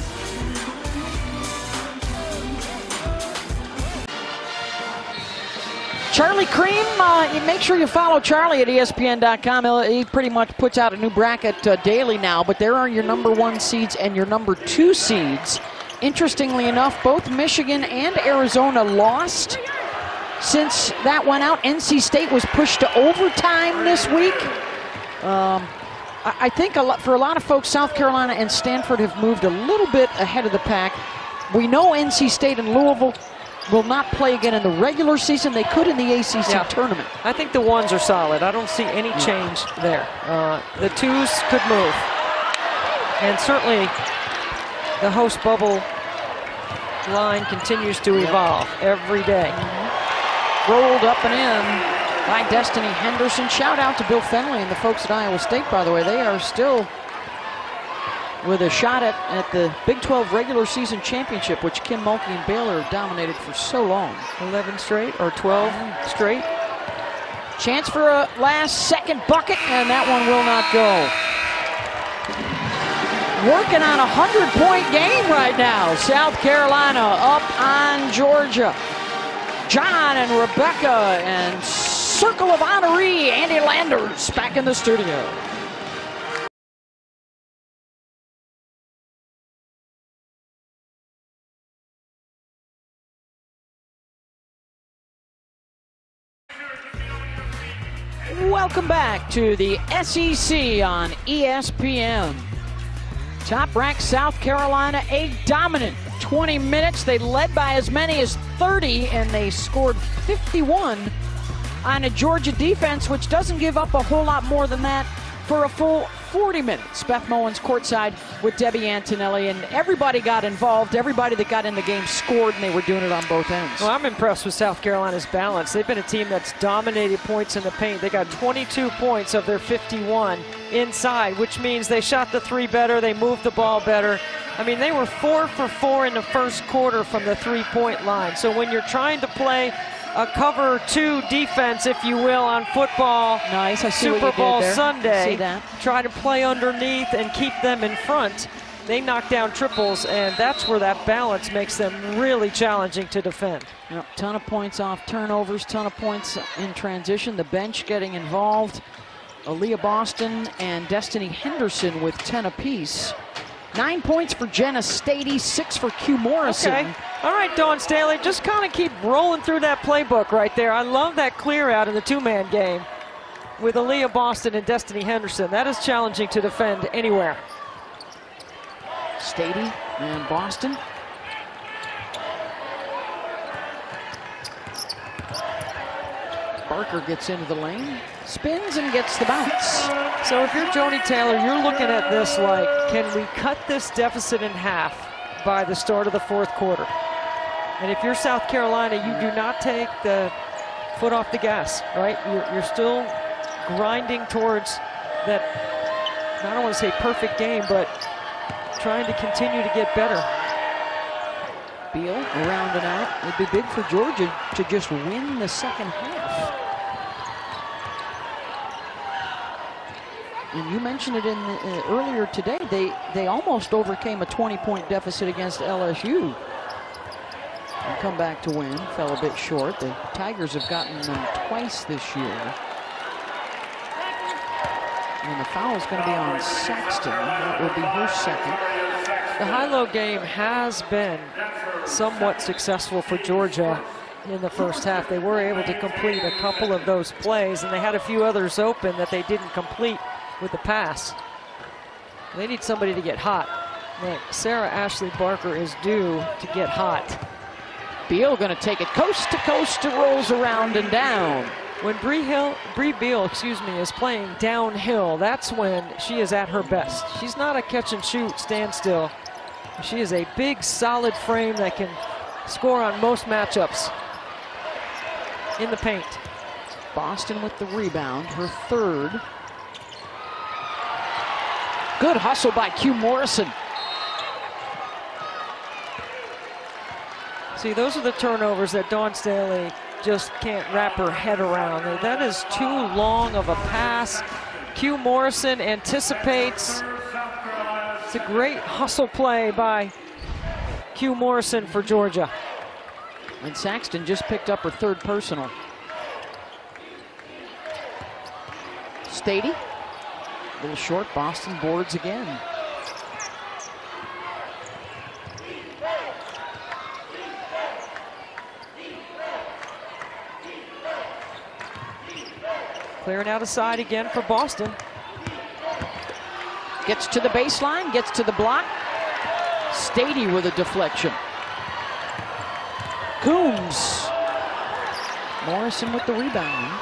Charlie Creme, uh, you make sure you follow Charlie at ESPN.com. He pretty much puts out a new bracket uh, daily now, but there are your number one seeds and your number two seeds. Interestingly enough, both Michigan and Arizona lost. Since that went out, NC State was pushed to overtime this week. Um, I I think a lot, for a lot of folks, South Carolina and Stanford have moved a little bit ahead of the pack. We know NC State and Louisville will not play again in the regular season. They could in the ACC Yeah. tournament. I think the ones are solid. I don't see any change there. Uh, the twos could move. And certainly the host bubble line continues to evolve every day. Rolled up and in by Destanni Henderson. Shout out to Bill Fennelly and the folks at Iowa State, by the way. They are still with a shot at, at the Big 12 regular season championship, which Kim Mulkey and Baylor have dominated for so long. 11 straight or 12 straight. Chance for a last second bucket, and that one will not go. Working on a 100 point game right now. South Carolina up on Georgia. John and Rebecca and Circle of Honoree, Andy Landers back in the studio. Welcome back to the SEC on ESPN. Top ranked South Carolina, a dominant 20 minutes. They led by as many as 30 and they scored 51 on a Georgia defense, which doesn't give up a whole lot more than that for a full 40 minutes. Beth Mowins courtside with Debbie Antonelli, and everybody got involved. Everybody that got in the game scored, and they were doing it on both ends. Well, I'm impressed with South Carolina's balance. They've been a team that's dominated points in the paint. They got 22 points of their 51 inside, which means they shot the three better, they moved the ball better. I mean, they were four for four in the first quarter from the three point line. So when you're trying to play a cover two defense, if you will, on football. Nice. I see Super what you Bowl did there. Sunday. See that? Try to play underneath and keep them in front. They knock down triples, and that's where that balance makes them really challenging to defend. Yep, ton of points off turnovers, ton of points in transition. The bench getting involved. Aliyah Boston and Destanni Henderson with 10 apiece. Nine points for Jenna Staiti, six for Que Morrison. Okay. All right, Dawn Staley, just kind of keep rolling through that playbook right there. I love that clear out in the two-man game with Aliyah Boston and Destanni Henderson. That is challenging to defend anywhere. Staiti and Boston. Barker gets into the lane, spins and gets the bounce. So if you're Joni Taylor, you're looking at this like, can we cut this deficit in half by the start of the fourth quarter? And if you're South Carolina, you do not take the foot off the gas, right? You're, you're still grinding towards that, I don't want to say perfect game, but trying to continue to get better. Beal around and out. It'd be big for Georgia to just win the second half. And you mentioned it in the, uh, earlier today. They they almost overcame a 20-point deficit against LSU. And come back to win. Fell a bit short. The Tigers have gotten them twice this year. And the foul is going to be on Saxton. That will be her second. The high-low game has been somewhat successful for Georgia in the first half. They were able to complete a couple of those plays, and they had a few others open that they didn't complete with the pass. They need somebody to get hot. Like Sarah Ashley Barker is due to get hot. Beal going to take it coast to coast. to rolls around and down. When Bree Hall, Brea Beal, excuse me, is playing downhill, that's when she is at her best. She's not a catch and shoot standstill. She is a big, solid frame that can score on most matchups in the paint. Boston with the rebound, her third. Good hustle by Que Morrison. See, those are the turnovers that Dawn Staley just can't wrap her head around. That is too long of a pass. Que Morrison anticipates. It's a great hustle play by Que Morrison for Georgia. And Saxton just picked up her third personal. Staiti. A little short. Boston boards again. Clearing out a side again for Boston. Gets to the baseline, gets to the block. Staiti with a deflection. Coombs. Morrison with the rebound.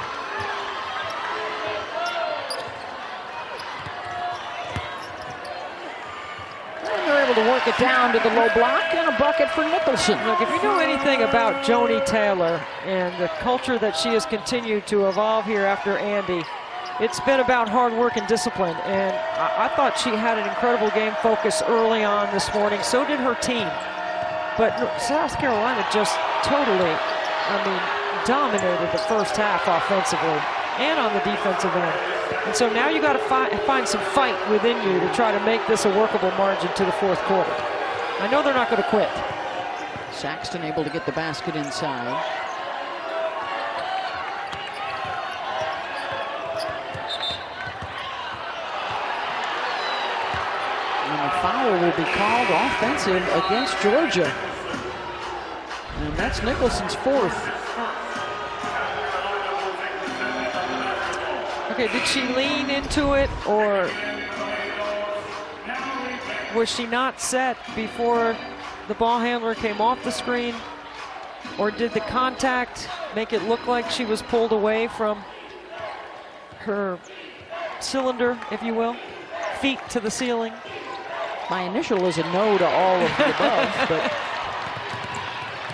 And they're able to work it down to the low block and a bucket for Nicholson. Look, if you know anything about Joni Taylor and the culture that she has continued to evolve here after Andy, it's been about hard work and discipline. And I, I thought she had an incredible game focus early on this morning. So did her team. But South Carolina just totally, I mean, dominated the first half offensively and on the defensive end. And so now you got to fi find some fight within you to try to make this a workable margin to the fourth quarter. I know they're not going to quit. Saxton able to get the basket inside. And the foul will be called offensive against Georgia. And that's Nicholson's fourth. Okay, did she lean into it or was she not set before the ball handler came off the screen? Or did the contact make it look like she was pulled away from her cylinder, if you will, feet to the ceiling. My initial is a no to all of the above, but.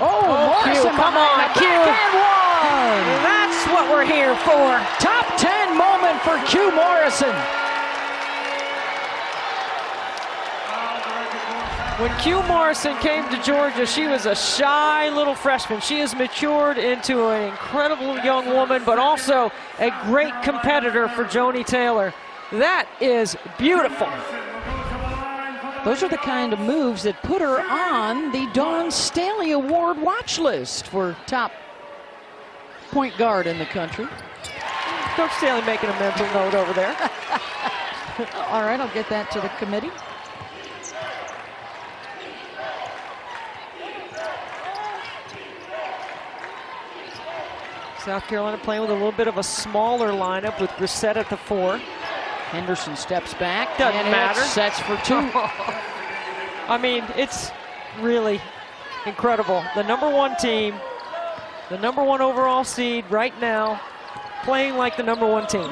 Oh, Oh, Q, Morrison come on, Q. That's what we're here for. Top 10 moment for Que Morrison. When Que Morrison came to Georgia, she was a shy little freshman. She has matured into an incredible young woman, but also a great competitor for Joni Taylor. That is beautiful. Those are the kind of moves that put her on the Dawn Staley Award watch list for top point guard in the country. Coach Staley making a mental note over there. All right, I'll get that to the committee. South Carolina playing with a little bit of a smaller lineup with Grissett at the four. Henderson steps back. Doesn't and matter. Sets for two. I mean, it's really incredible. The number one team, the number one overall seed right now, playing like the number one team.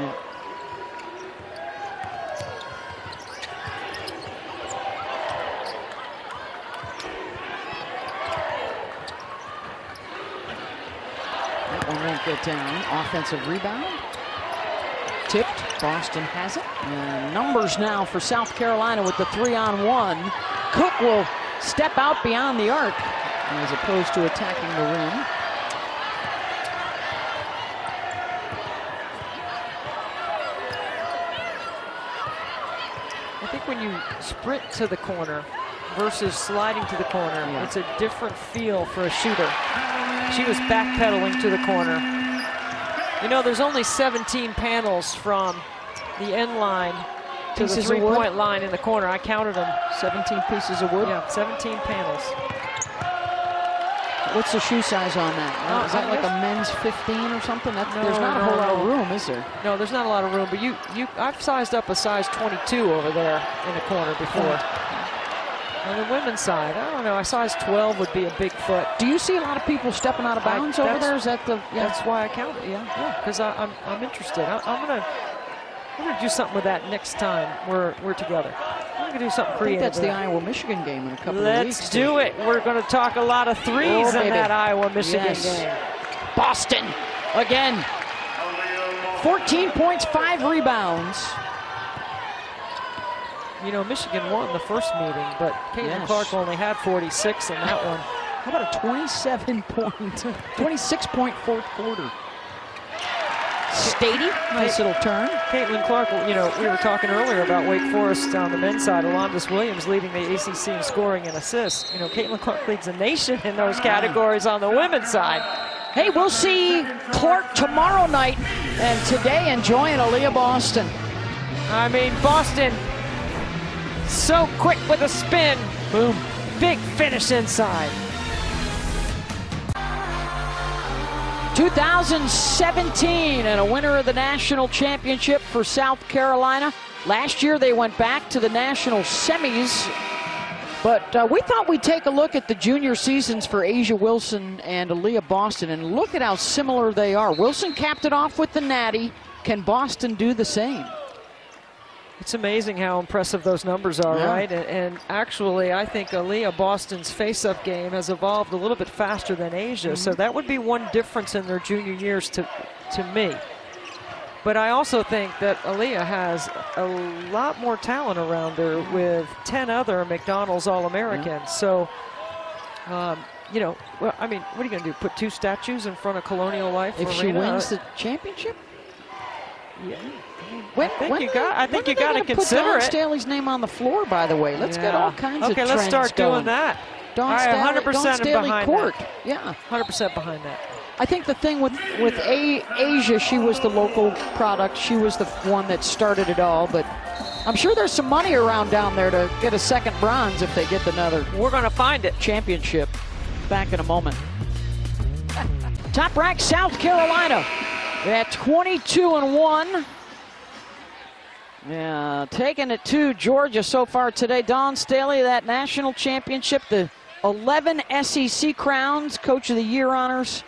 That one won't get down. Offensive rebound. Tipped. Boston has it. And numbers now for South Carolina with the three on one. Cooke will step out beyond the arc as opposed to attacking the rim. I think when you sprint to the corner versus sliding to the corner, Yeah. it's a different feel for a shooter. She was backpedaling to the corner. You know, there's only 17 panels from the end line to Pieces the three-point line in the corner. I counted them. 17 pieces of wood. Yeah, 17 panels. What's the shoe size on that? Uh, is that I like a men's 15 or something? That, No, there's not a no, whole lot of room, is there? No, there's not a lot of room, but you, you, I've sized up a size 22 over there in the corner before. On the women's side, I don't know. I size 12 would be a big foot. Do you see a lot of people stepping out of I- bounds over there? Is that the yeah? That's why I count it. Yeah, yeah. Because I'm, I'm interested. I, I'm gonna, I'm gonna do something with that next time we're we're together. Gonna do something I think creative. that's the. Iowa Michigan game in a couple of Let's weeks. do it. We're gonna talk a lot of threes Oh, in that Iowa Michigan Yes. game. Boston again. 14 points, five rebounds. You know, Michigan won the first meeting, but Caitlin Yes. Clark only had 46 in that one. How about a 27 point, 26 point fourth quarter? Staiti, nice little turn. Caitlin Clark, you know, we were talking earlier about Wake Forest on the men's side. Alondes Williams leading the ACC in scoring and assists. You know, Caitlin Clark leads the nation in those categories on the women's side. Hey, we'll see Clark tomorrow night and today enjoying Aliyah Boston. I mean, Boston, so quick with a spin. Boom. Big finish inside. 2017 and a winner of the national championship for South Carolina. Last year they went back to the national semis, but uh, we thought we'd take a look at the junior seasons for A'ja Wilson and Aliyah Boston and look at how similar they are. Wilson capped it off with the Natty. Can Boston do the same? It's amazing how impressive those numbers are, Yeah. right? And, and actually, I think Aliyah Boston's face-up game has evolved a little bit faster than A'ja, so that would be one difference in their junior years to, to me. But I also think that Aliyah has a lot more talent around her with 10 other McDonald's All-Americans. So, um, you know, well, I mean, what are you going to do? Put two statues in front of Colonial Life If she wins the championship? Yeah. When, I think when you got- I think you gotta consider put Dawn it. Staley's name on the floor, by the way. Let's get all kinds okay, of let's start going. doing that. Dawn All right, Staley, 100% Dawn am Staley behind Court. that. Yeah. 100% behind that. I think the thing with with a- A'ja, she was the local product. She was the one that started it all. But I'm sure there's some money around down there to get a second bronze if they get another We're going to find it. championship. Back in a moment. Top ranked South Carolina at 22 and one. Yeah, taking it to Georgia so far today. Dawn Staley, that national championship, the 11 SEC crowns, Coach of the Year honors.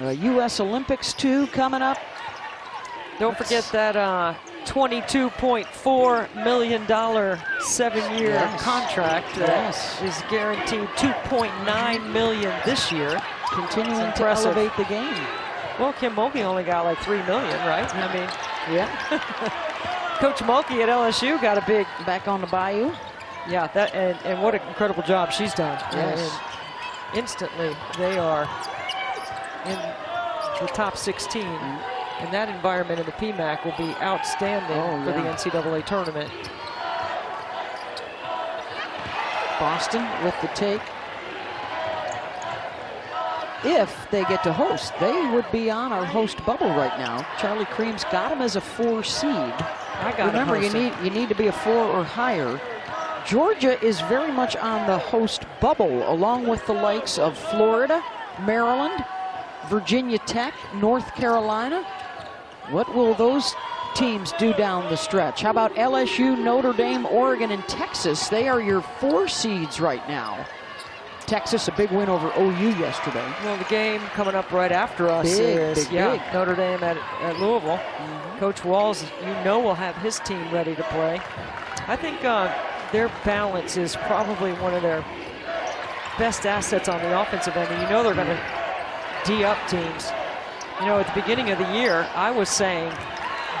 Uh, U.S. Olympics, too, coming up. Don't forget that uh, $22.4 million seven-year Yes. contract that Yes. is guaranteed 2.9 million this year. Continuing to elevate the game. Well, Kim Mulkey only got like 3 million, right? I mean, Yeah. Coach Mulkey at LSU got a big, Back on the bayou. yeah, that and, and what an incredible job she's done. Yes. And instantly, they are in the top 16. And that environment in the PMAC will be outstanding Oh, for yeah. the NCAA tournament. Boston with the take. If they get to host, they would be on our host bubble right now. Charlie Creme's got them as a four seed. I got Remember, you need you need to be a four or higher. Georgia is very much on the host bubble, along with the likes of Florida, Maryland, Virginia Tech, North Carolina. What will those teams do down the stretch? How about LSU, Notre Dame, Oregon, and Texas? They are your four seeds right now. Texas, a big win over OU yesterday. Well, the game coming up right after us Big, is big, yeah, big. Notre Dame at, at Louisville. Coach Walz, you know, will have his team ready to play. I think uh, their balance is probably one of their best assets on the offensive end, and you know they're going to D up teams. You know, at the beginning of the year, I was saying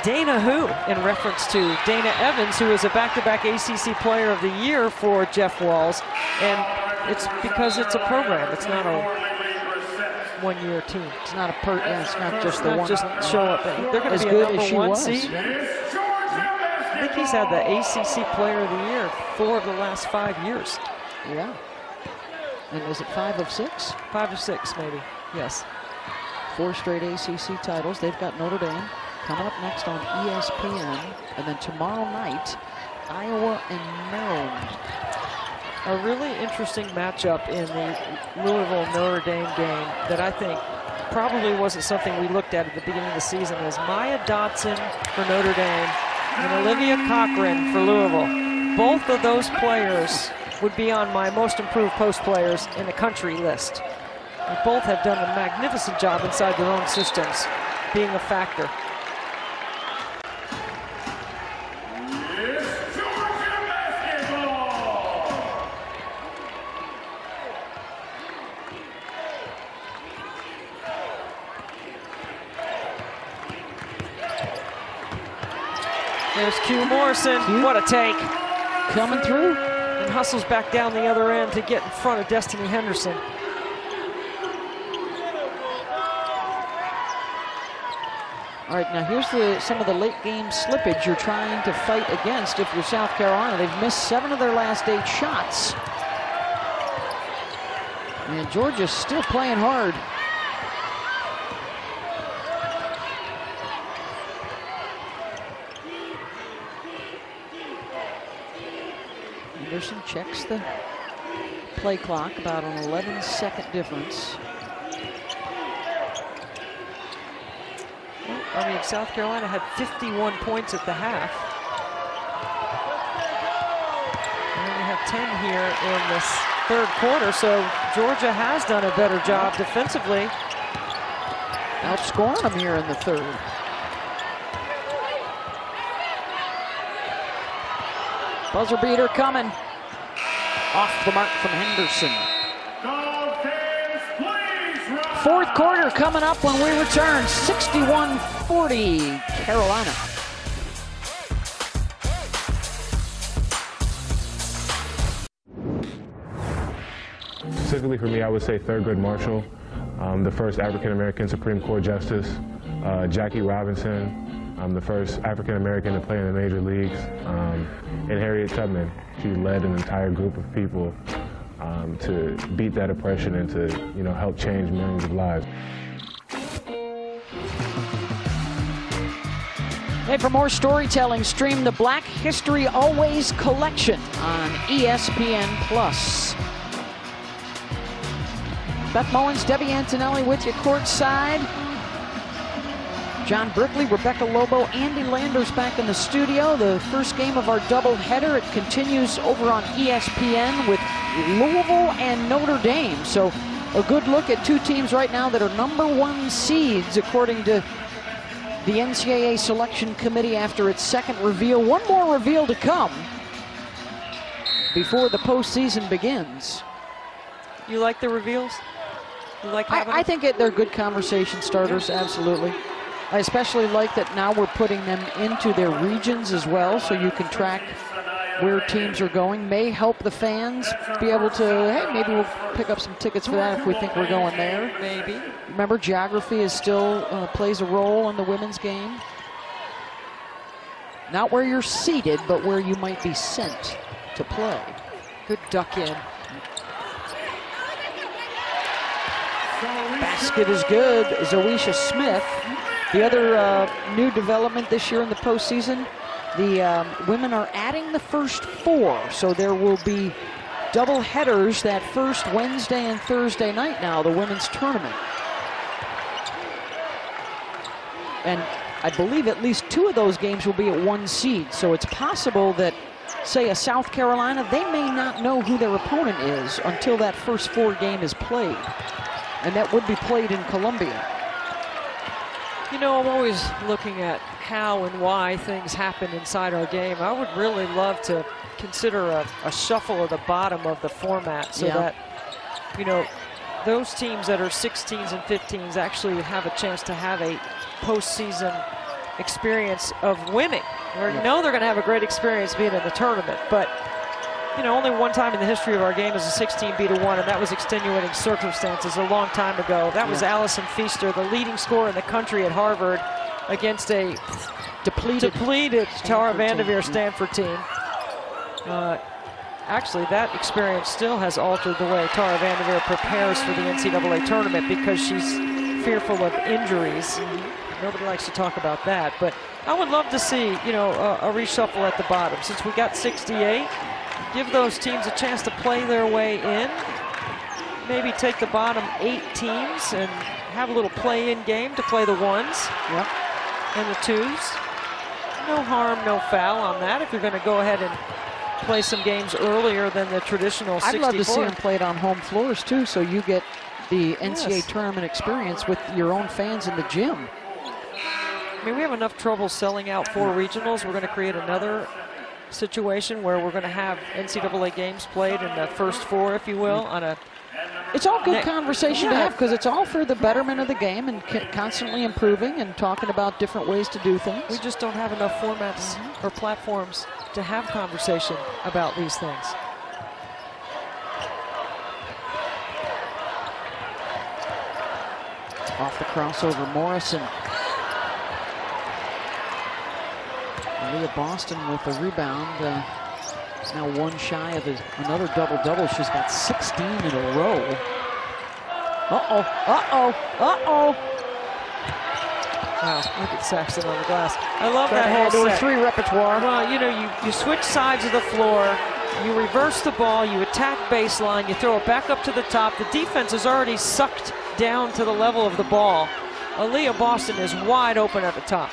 Dana who in reference to Dana Evans, who is a back-to-back ACC Player of the Year for Jeff Walz, and it's because it's a program. It's not a one-year team. It's not a per. Yeah, it's not just It's the not one. just show up. They're going to as be good a number as she one was. seed. yeah. I think he's had the ACC Player of the Year four of the last five years, Yeah. And was it five of six? five or six maybe. Yes. Four straight ACC titles. They've got Notre Dame coming up next on ESPN. And then tomorrow night, Iowa and Maryland. A really interesting matchup in the Louisville Notre Dame game that I think probably wasn't something we looked at at the beginning of the season is Maya Dodson for Notre Dame and Olivia Cochran for Louisville. Both of those players would be on my most improved post players in the country list. Both have done a magnificent job inside their own systems, being a factor. There's Que Morrison. Q. What a take. Coming through. And hustles back down the other end to get in front of Destanni Henderson. All right, now here's the some of the late game slippage you're trying to fight against if you're South Carolina. They've missed seven of their last eight shots. And Georgia's still playing hard. Anderson checks the play clock, about an 11 second difference. I mean, South Carolina had 51 points at the half. And only have 10 here in this third quarter, so Georgia has done a better job defensively. outscoring them here in the third. Buzzer beater coming. Off the mark from Henderson. Dog fans, please rise. Fourth quarter coming up when we return. 61-40 Carolina. Specifically for me, I would say Thurgood Marshall, um, the first African American Supreme Court Justice, uh, Jackie Robinson, um, the first African American to play in the major leagues, um, and Harriet Tubman. She led an entire group of people um, to beat that oppression and to, you know, help change millions of lives. Hey, for more storytelling, stream the Black History Always collection on ESPN Plus. Beth Mowins, Debbie Antonelli with you courtside. John Brickley, Rebecca Lobo, Andy Landers back in the studio. The first game of our doubleheader. It continues over on ESPN with Louisville and Notre Dame. So a good look at two teams right now that are number one seeds according to the NCAA selection committee after its second reveal. One more reveal to come before the postseason begins. You like the reveals? You like I, I think it, they're good conversation starters, absolutely. I especially like that now we're putting them into their regions as well, so you can track where teams are going. May help the fans be able to, hey, maybe we'll pick up some tickets for that if we think we're going there. maybe. Remember, geography is still uh, plays a role in the women's game. Not where you're seated, but where you might be sent to play. Good duck in. Basket is good. Zoesha Smith. The other uh, new development this year in the postseason, the um, women are adding the first four, so there will be double headers that first Wednesday and Thursday night now, the women's tournament. And I believe at least two of those games will be at one seed, so it's possible that, say, a South Carolina, they may not know who their opponent is until that first four game is played. And that would be played in Columbia. You know, I'm always looking at how and why things happen inside our game. I would really love to consider a, a shuffle at the bottom of the format so Yeah. that, you know, those teams that are 16s and 15s actually have a chance to have a postseason experience of winning. We Yeah. know they're going to have a great experience being in the tournament, but you know, only one time in the history of our game is a 16 beat a one, and that was extenuating circumstances a long time ago. That was Allison Feaster, the leading scorer in the country at Harvard, against a Depleted. depleted Tara Vanderveer. Stanford team. Uh, actually, that experience still has altered the way Tara Vanderveer prepares for the NCAA tournament because she's fearful of injuries. Nobody likes to talk about that, but I would love to see, you know, a, a reshuffle at the bottom. Since we got 68, give those teams a chance to play their way in. Maybe take the bottom eight teams and have a little play-in game to play the ones Yep. and the twos. No harm, no foul on that if you're going to go ahead and play some games earlier than the traditional 64. I'd love to see them played on home floors too, so you get the NCAA Yes. tournament experience with your own fans in the gym. I mean, we have enough trouble selling out four regionals. We're going to create another situation where we're going to have NCAA games played in the first four, if you will, on a It's all good conversation to have because it's all for the betterment of the game and constantly improving and talking about different ways to do things. We just don't have enough formats mm-hmm. or platforms to have conversation about these things. Off the crossover, Morrison. Aliyah Boston with the rebound. Uh, now one shy of his, another double-double. She's got 16 in a row. Uh-oh, uh-oh, uh-oh. Wow, look at Saxton on the glass. I love that add whole set. three repertoire. Well, you know, you, you switch sides of the floor, you reverse the ball, you attack baseline, you throw it back up to the top. The defense is already sucked down to the level of the ball. Aliyah Boston is wide open at the top.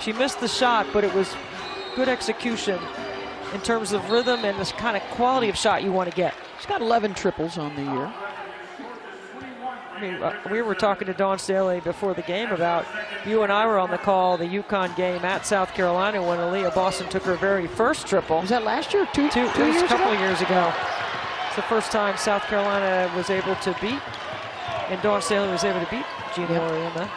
She missed the shot, but it was good execution in terms of rhythm and this kind of quality of shot you want to get. She's got 11 triples on the year. I mean, uh, we were talking to Dawn Staley before the game about you and I were on the call the UConn game at South Carolina when Aliyah Boston took her very first triple. Was that last year? Two, Two, two it was years a couple ago? of years ago. It's the first time South Carolina was able to beat, and Dawn Staley was able to beat Geno Yep. Auriemma.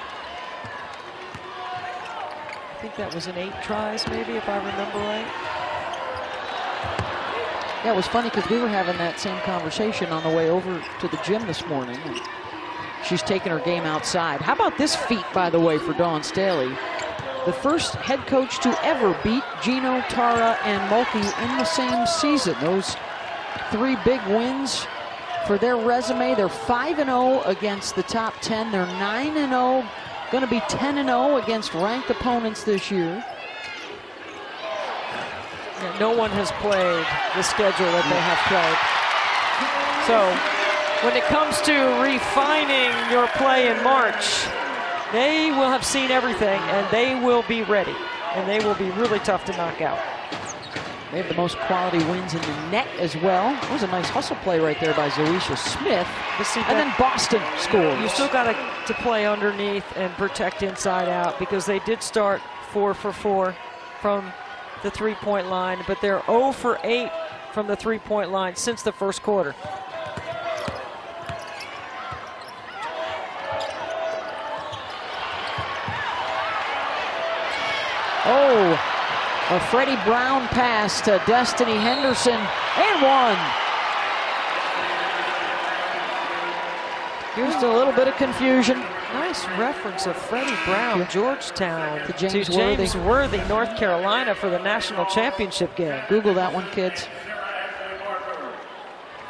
I think that was in eight tries, maybe, if I remember right. Yeah, it was funny because we were having that same conversation on the way over to the gym this morning. She's taking her game outside. How about this feat, by the way, for Dawn Staley? The first head coach to ever beat Geno, Tara, and Mulkey in the same season. Those three big wins for their resume. They're 5 0 against the top 10. They're 9 0, going to be 10 0 against ranked opponents this year. Yeah, no one has played the schedule that they have played. So when it comes to refining your play in March, they will have seen everything and they will be ready. And they will be really tough to knock out. They have the most quality wins in the net as well. That was a nice hustle play right there by Zoesha Smith. And then Boston scores. You still got to, to play underneath and protect inside out because they did start four for four from the three point line, but they're 0 for 8 from the three point line since the first quarter. Oh, a Freddie Brown pass to Destanni Henderson and one. Just a little bit of confusion. Nice reference of Freddie Brown, Georgetown, To James Worthy. James Worthy, North Carolina for the national championship game. Google that one, kids.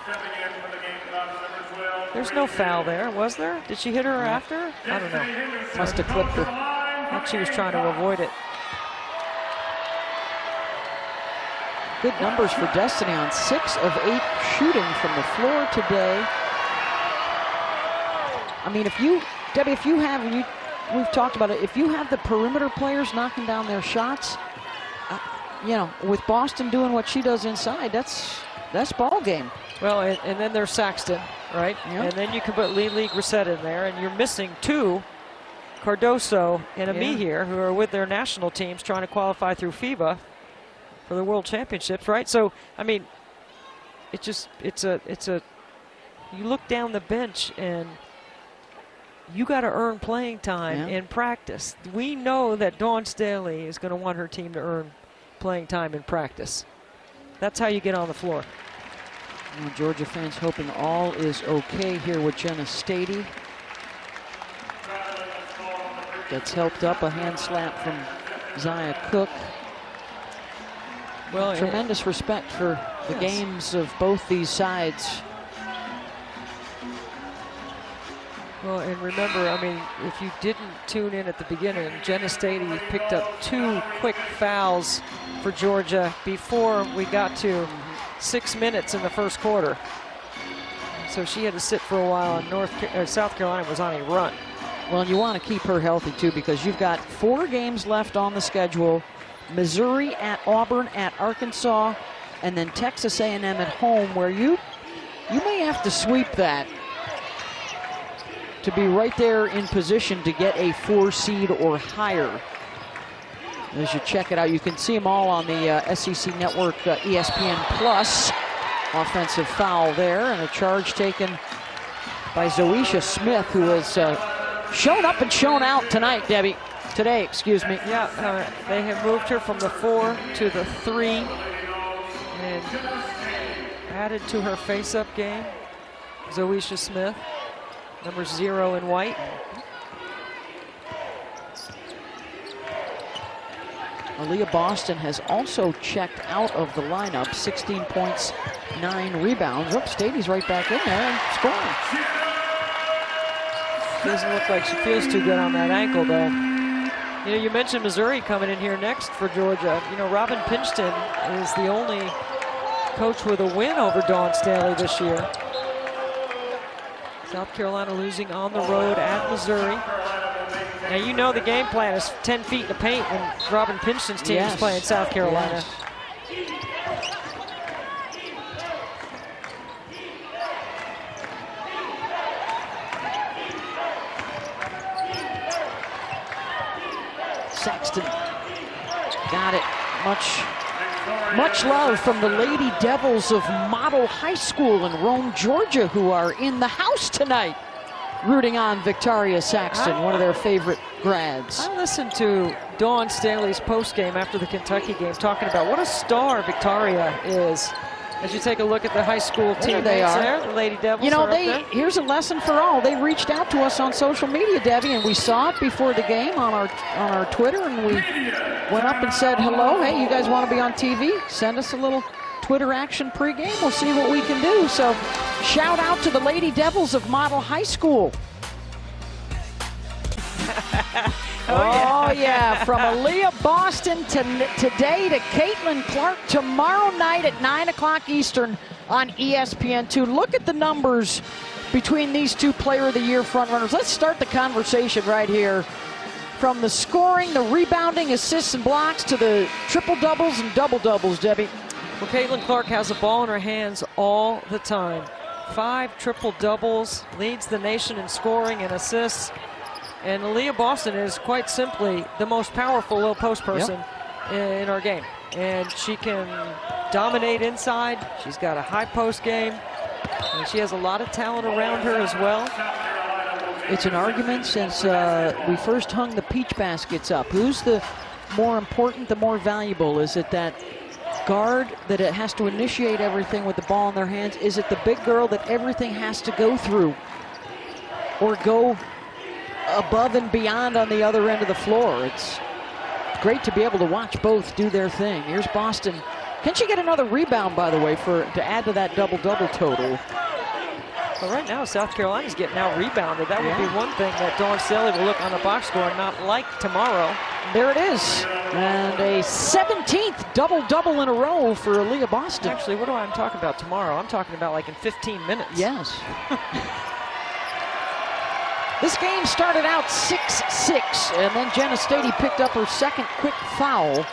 Stepping in for the game box, number 12. There's no foul there, was there? Did she hit her after? I don't know. Must have clipped her. I thought she was trying to avoid it. Good numbers for Destanni on six of eight shooting from the floor today. I mean, if you, Debbie, if you have, you, we've talked about it, if you have the perimeter players knocking down their shots, uh, you know, with Boston doing what she does inside, that's that's ball game. Well, and, and then there's Saxton, right? Yeah. And then you can put LeLe Grissett in there, and you're missing two, Cardoso and Yeah. Here, who are with their national teams trying to qualify through FIBA for the World Championships, right? So, I mean, it just it's a it's a you look down the bench and you got to earn playing time Yeah. in practice. We know that Dawn Staley is going to want her team to earn playing time in practice. That's how you get on the floor. Well, Georgia fans hoping all is okay here with Jenna Staiti. That's helped up a hand slap from Zia Cooke. Well, Tremendous respect for the Yes. games of both these sides. Well, and remember, I mean, if you didn't tune in at the beginning, Jenna Staiti picked up two quick fouls for Georgia before we got to six minutes in the first quarter. So she had to sit for a while, and North uh, South Carolina was on a run. Well, and you want to keep her healthy too because you've got four games left on the schedule. Missouri at Auburn at Arkansas, and then Texas A&M at home, where you you may have to sweep that to be right there in position to get a four seed or higher. As you check it out, you can see them all on the uh, SEC Network, uh, ESPN Plus. Offensive foul there, and a charge taken by Zoesha Smith, who has uh, shown up and shown out tonight, Debbie. Today, excuse me. Yeah, uh, they have moved her from the four to the three and added to her face-up game. Zoesha Smith, number zero in white. Aliyah Boston has also checked out of the lineup. 16 points, nine rebounds. Oops, Staiti's right back in there and scoring. Doesn't look like she feels too good on that ankle, though. You know, you mentioned Missouri coming in here next for Georgia. You know, Robin Pingeton is the only coach with a win over Dawn Staley this year. South Carolina losing on the road at Missouri. Now, you know the game plan is 10 feet in the paint when Robin Pingeton's team Yes. is playing South Carolina. Yes. Saxton got it. Much, much love from the Lady Devils of Model High School in Rome, Georgia, who are in the house tonight, rooting on Victaria Saxton, one of their favorite grads. I listened to Dawn Staley's postgame after the Kentucky game talking about what a star Victaria is. As you take a look at the high school There teammates they are. there, the Lady Devils You know, they there. here's a lesson for all. They reached out to us on social media, Debbie, and we saw it before the game on our on our Twitter, and we went up and said hello. Hey, you guys want to be on TV? Send us a little Twitter action pregame. We'll see what we can do. So, shout out to the Lady Devils of Model High School. Oh, oh, yeah. From Aliyah Boston to today to Caitlin Clark tomorrow night at 9 o'clock Eastern on E ESPN2. Look at the numbers between these two Player of the Year frontrunners. Let's start the conversation right here. From the scoring, the rebounding, assists, and blocks to the triple doubles and double doubles, Debbie. Well, Caitlin Clark has the ball in her hands all the time. Five triple doubles, leads the nation in scoring and assists. And Aliyah Boston is quite simply the most powerful low post person yep. in, in our game. And she can dominate inside. She's got a high post game. And she has a lot of talent around her as well. It's an argument since uh, we first hung the peach baskets up. Who's the more important, the more valuable? Is it that guard that it has to initiate everything with the ball in their hands? Is it the big girl that everything has to go through or go above and beyond on the other end of the floor? It's great to be able to watch both do their thing. Here's Boston. Can she get another rebound, by the way, for to add to that double-double total? Well, right now, South Carolina's getting out rebounded. That would yeah. be one thing that Dawn Staley will look on the box score and not like tomorrow. There it is. And a 17th double-double in a row for Aliyah Boston. Actually, what do I, I'm talking about tomorrow? I'm talking about like in 15 minutes. Yes. this game started out 6-6, and then Jenna Staiti picked up her second quick foul.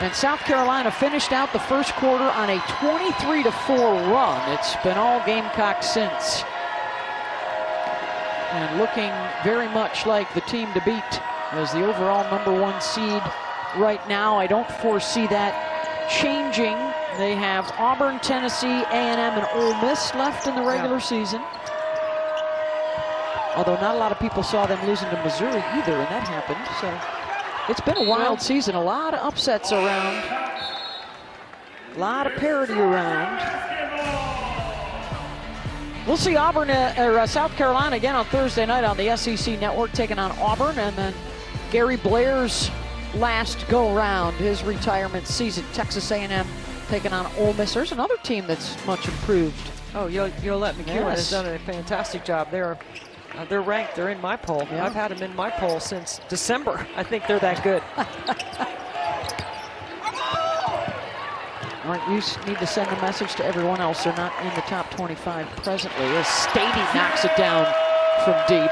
And South Carolina finished out the first quarter on a 23 4 run. It's been all Gamecock since. And looking very much like the team to beat as the overall number one seed right now. I don't foresee that changing. They have Auburn, Tennessee, A&M, and Ole Miss left in the regular yeah. season. Although not a lot of people saw them losing to Missouri either, and that happened. So it's been a wild season. A lot of upsets around. A lot of parity around. We'll see Auburn uh, or uh, South Carolina again on Thursday night on the SEC Network, taking on Auburn, and then Gary Blair's last go-round, his retirement season. Texas A&M taking on Ole Miss. There's another team that's much improved. Oh, Yolett McCuin yes. has done a fantastic job. They're uh, they're ranked. They're in my poll. Yeah. I've had them in my poll since December. I think they're that good. Right, you need to send a message to everyone else. They're not in the top 25 presently as Staiti knocks it down from deep.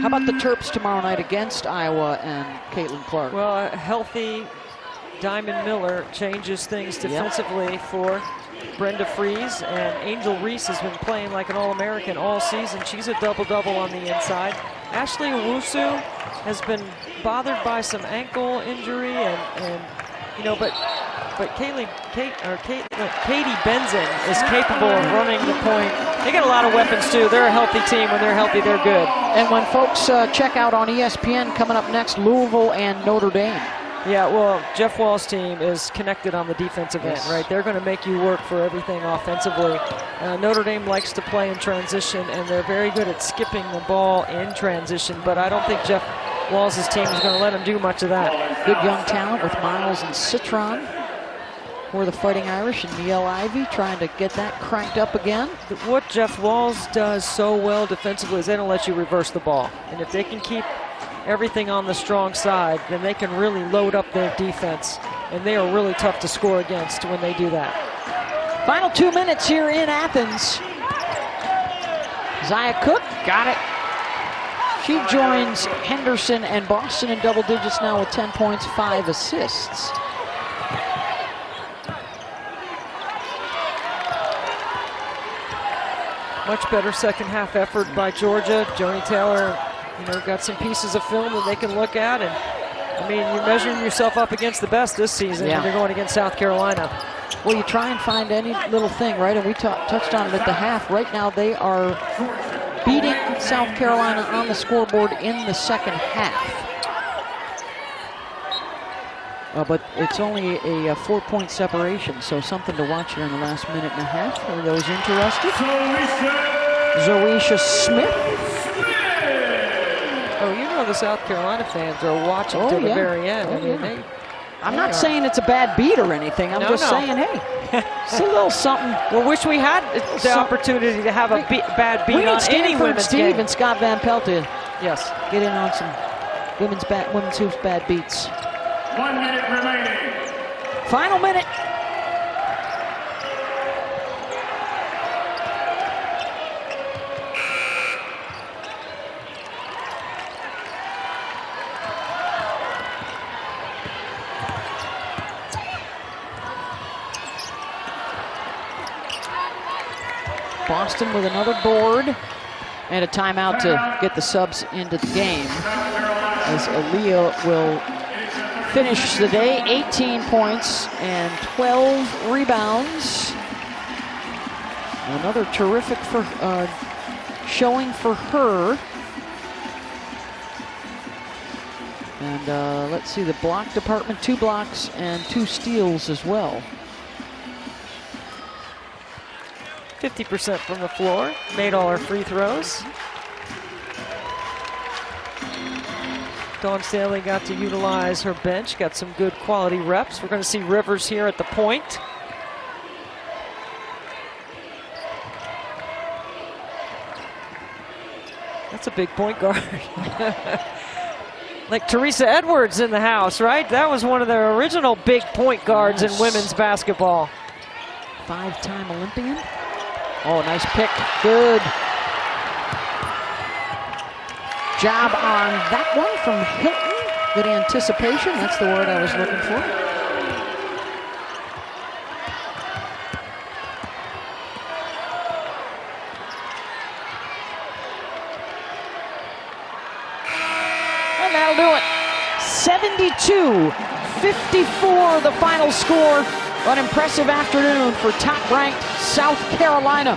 How about the Terps tomorrow night against Iowa and Caitlin Clark? Well, a healthy Diamond Miller changes things defensively yep. for Brenda Frese, and Angel Reese has been playing like an All-American all season. She's a double-double on the inside. Ashley Owusu has been bothered by some ankle injury, and, and you know, but but Kaylee, Kate, or Kate, no, Katie Benzan is capable of running the point. They got a lot of weapons too. They're a healthy team. When they're healthy, they're good. And when folks uh, check out on ESPN, coming up next, Louisville and Notre Dame. Yeah, well, Jeff Walz's team is connected on the defensive yes. end, right? They're going to make you work for everything offensively. Uh, Notre Dame likes to play in transition, and they're very good at skipping the ball in transition, but I don't think Jeff Walz's team is going to let them do much of that. Good young talent with Miles and Citron for the Fighting Irish and Niele Ivey trying to get that cranked up again. What Jeff Walz does so well defensively is they don't let you reverse the ball. And if they can keep everything on the strong side, then they can really load up their defense. And they are really tough to score against when they do that. Final two minutes here in Athens. Zia Cooke got it. She joins Henderson and Boston in double digits now with 10 points, five assists. Much better second half effort by Georgia. Joni Taylor you know, got some pieces of film that they can look at. And, I mean, you're measuring yourself up against the best this season, yeah. and you're going against South Carolina. Well, you try and find any little thing, right? And we touched on it at the half. Right now, they are beating South Carolina on the scoreboard in the second half. Uh, but it's only a, a four-point separation, so something to watch here in the last minute and a half for those interested. Zoesha Smith You the South Carolina fans are watching oh, to yeah. the very end. Oh, I mean, yeah. they, I'm not saying it's a bad beat or anything. I'm no, just no. saying, hey, it's a little something. Well, wish we had the opportunity to have a be bad beat we on any women's Steve game. and Scott Van Pelt to yes. get in on some women's bad, women's hoops bad beats. One minute remaining. Final minute. Boston with another board and a timeout to get the subs into the game. As Aliyah will finish the day 18 points and 12 rebounds. Another terrific for uh, showing for her. And uh, let's see, the block department, two blocks and two steals as well. 50% from the floor, made all her free throws. Dawn Staley got to utilize her bench, got some good quality reps. We're going to see Rivers here at the point. That's a big point guard. like Teresa Edwards in the house, right? That was one of the original big point guards Yes. in women's basketball. Five-time Olympian. Oh, nice pick. Good job on that one from Hylton. Good anticipation. That's the word I was looking for. And that'll do it. 72 54 the final score. An impressive afternoon for top ranked South Carolina.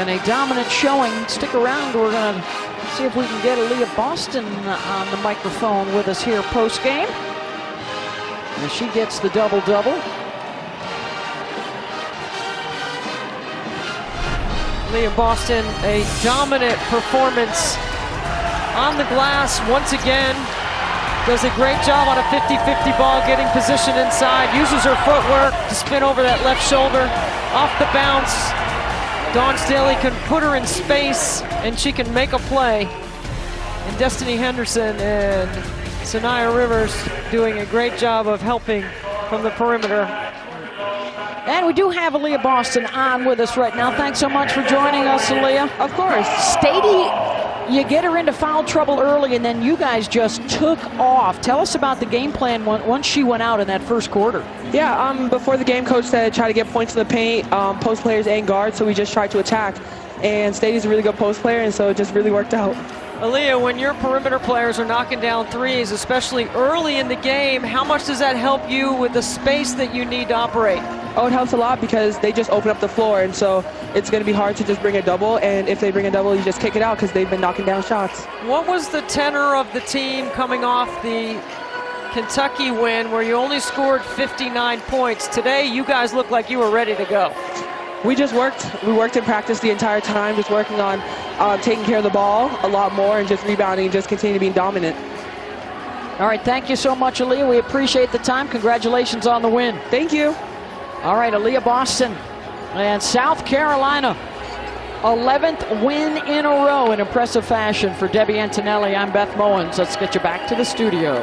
And a dominant showing. Stick around. We're going to see if we can get Aliyah Boston on the microphone with us here post game. And she gets the double double. Leah Boston, a dominant performance on the glass once again. Does a great job on a 50-50 ball, getting position inside, uses her footwork to spin over that left shoulder, off the bounce. Dawn Staley can put her in space, and she can make a play. And Destanni Henderson and Saniya Rivers doing a great job of helping from the perimeter. And we do have Aliyah Boston on with us right now. Thanks so much for joining us, Aliyah. Of course. Staiti, you get her into foul trouble early, and then you guys just took off. Tell us about the game plan once she went out in that first quarter. Yeah, um, before the game, coach said try to get points in the paint, um, post players and guards, so we just tried to attack. And Staiti's a really good post player, and so it just really worked out. Aliyah, when your perimeter players are knocking down threes, especially early in the game, how much does that help you with the space that you need to operate? Oh, it helps a lot because they just open up the floor, and so it's going to be hard to just bring a double. And if they bring a double, you just kick it out because they've been knocking down shots. What was the tenor of the team coming off the Kentucky win where you only scored 59 points? Today, you guys look like you were ready to go. We just worked. We worked in practice the entire time, just working on uh, taking care of the ball a lot more and just rebounding and just continue to be dominant. All right, thank you so much, Aliyah. We appreciate the time. Congratulations on the win. Thank you. All right, Aliyah Boston and South Carolina. 11th win in a row in impressive fashion for Debbie Antonelli. I'm Beth Mowins. Let's get you back to the studio.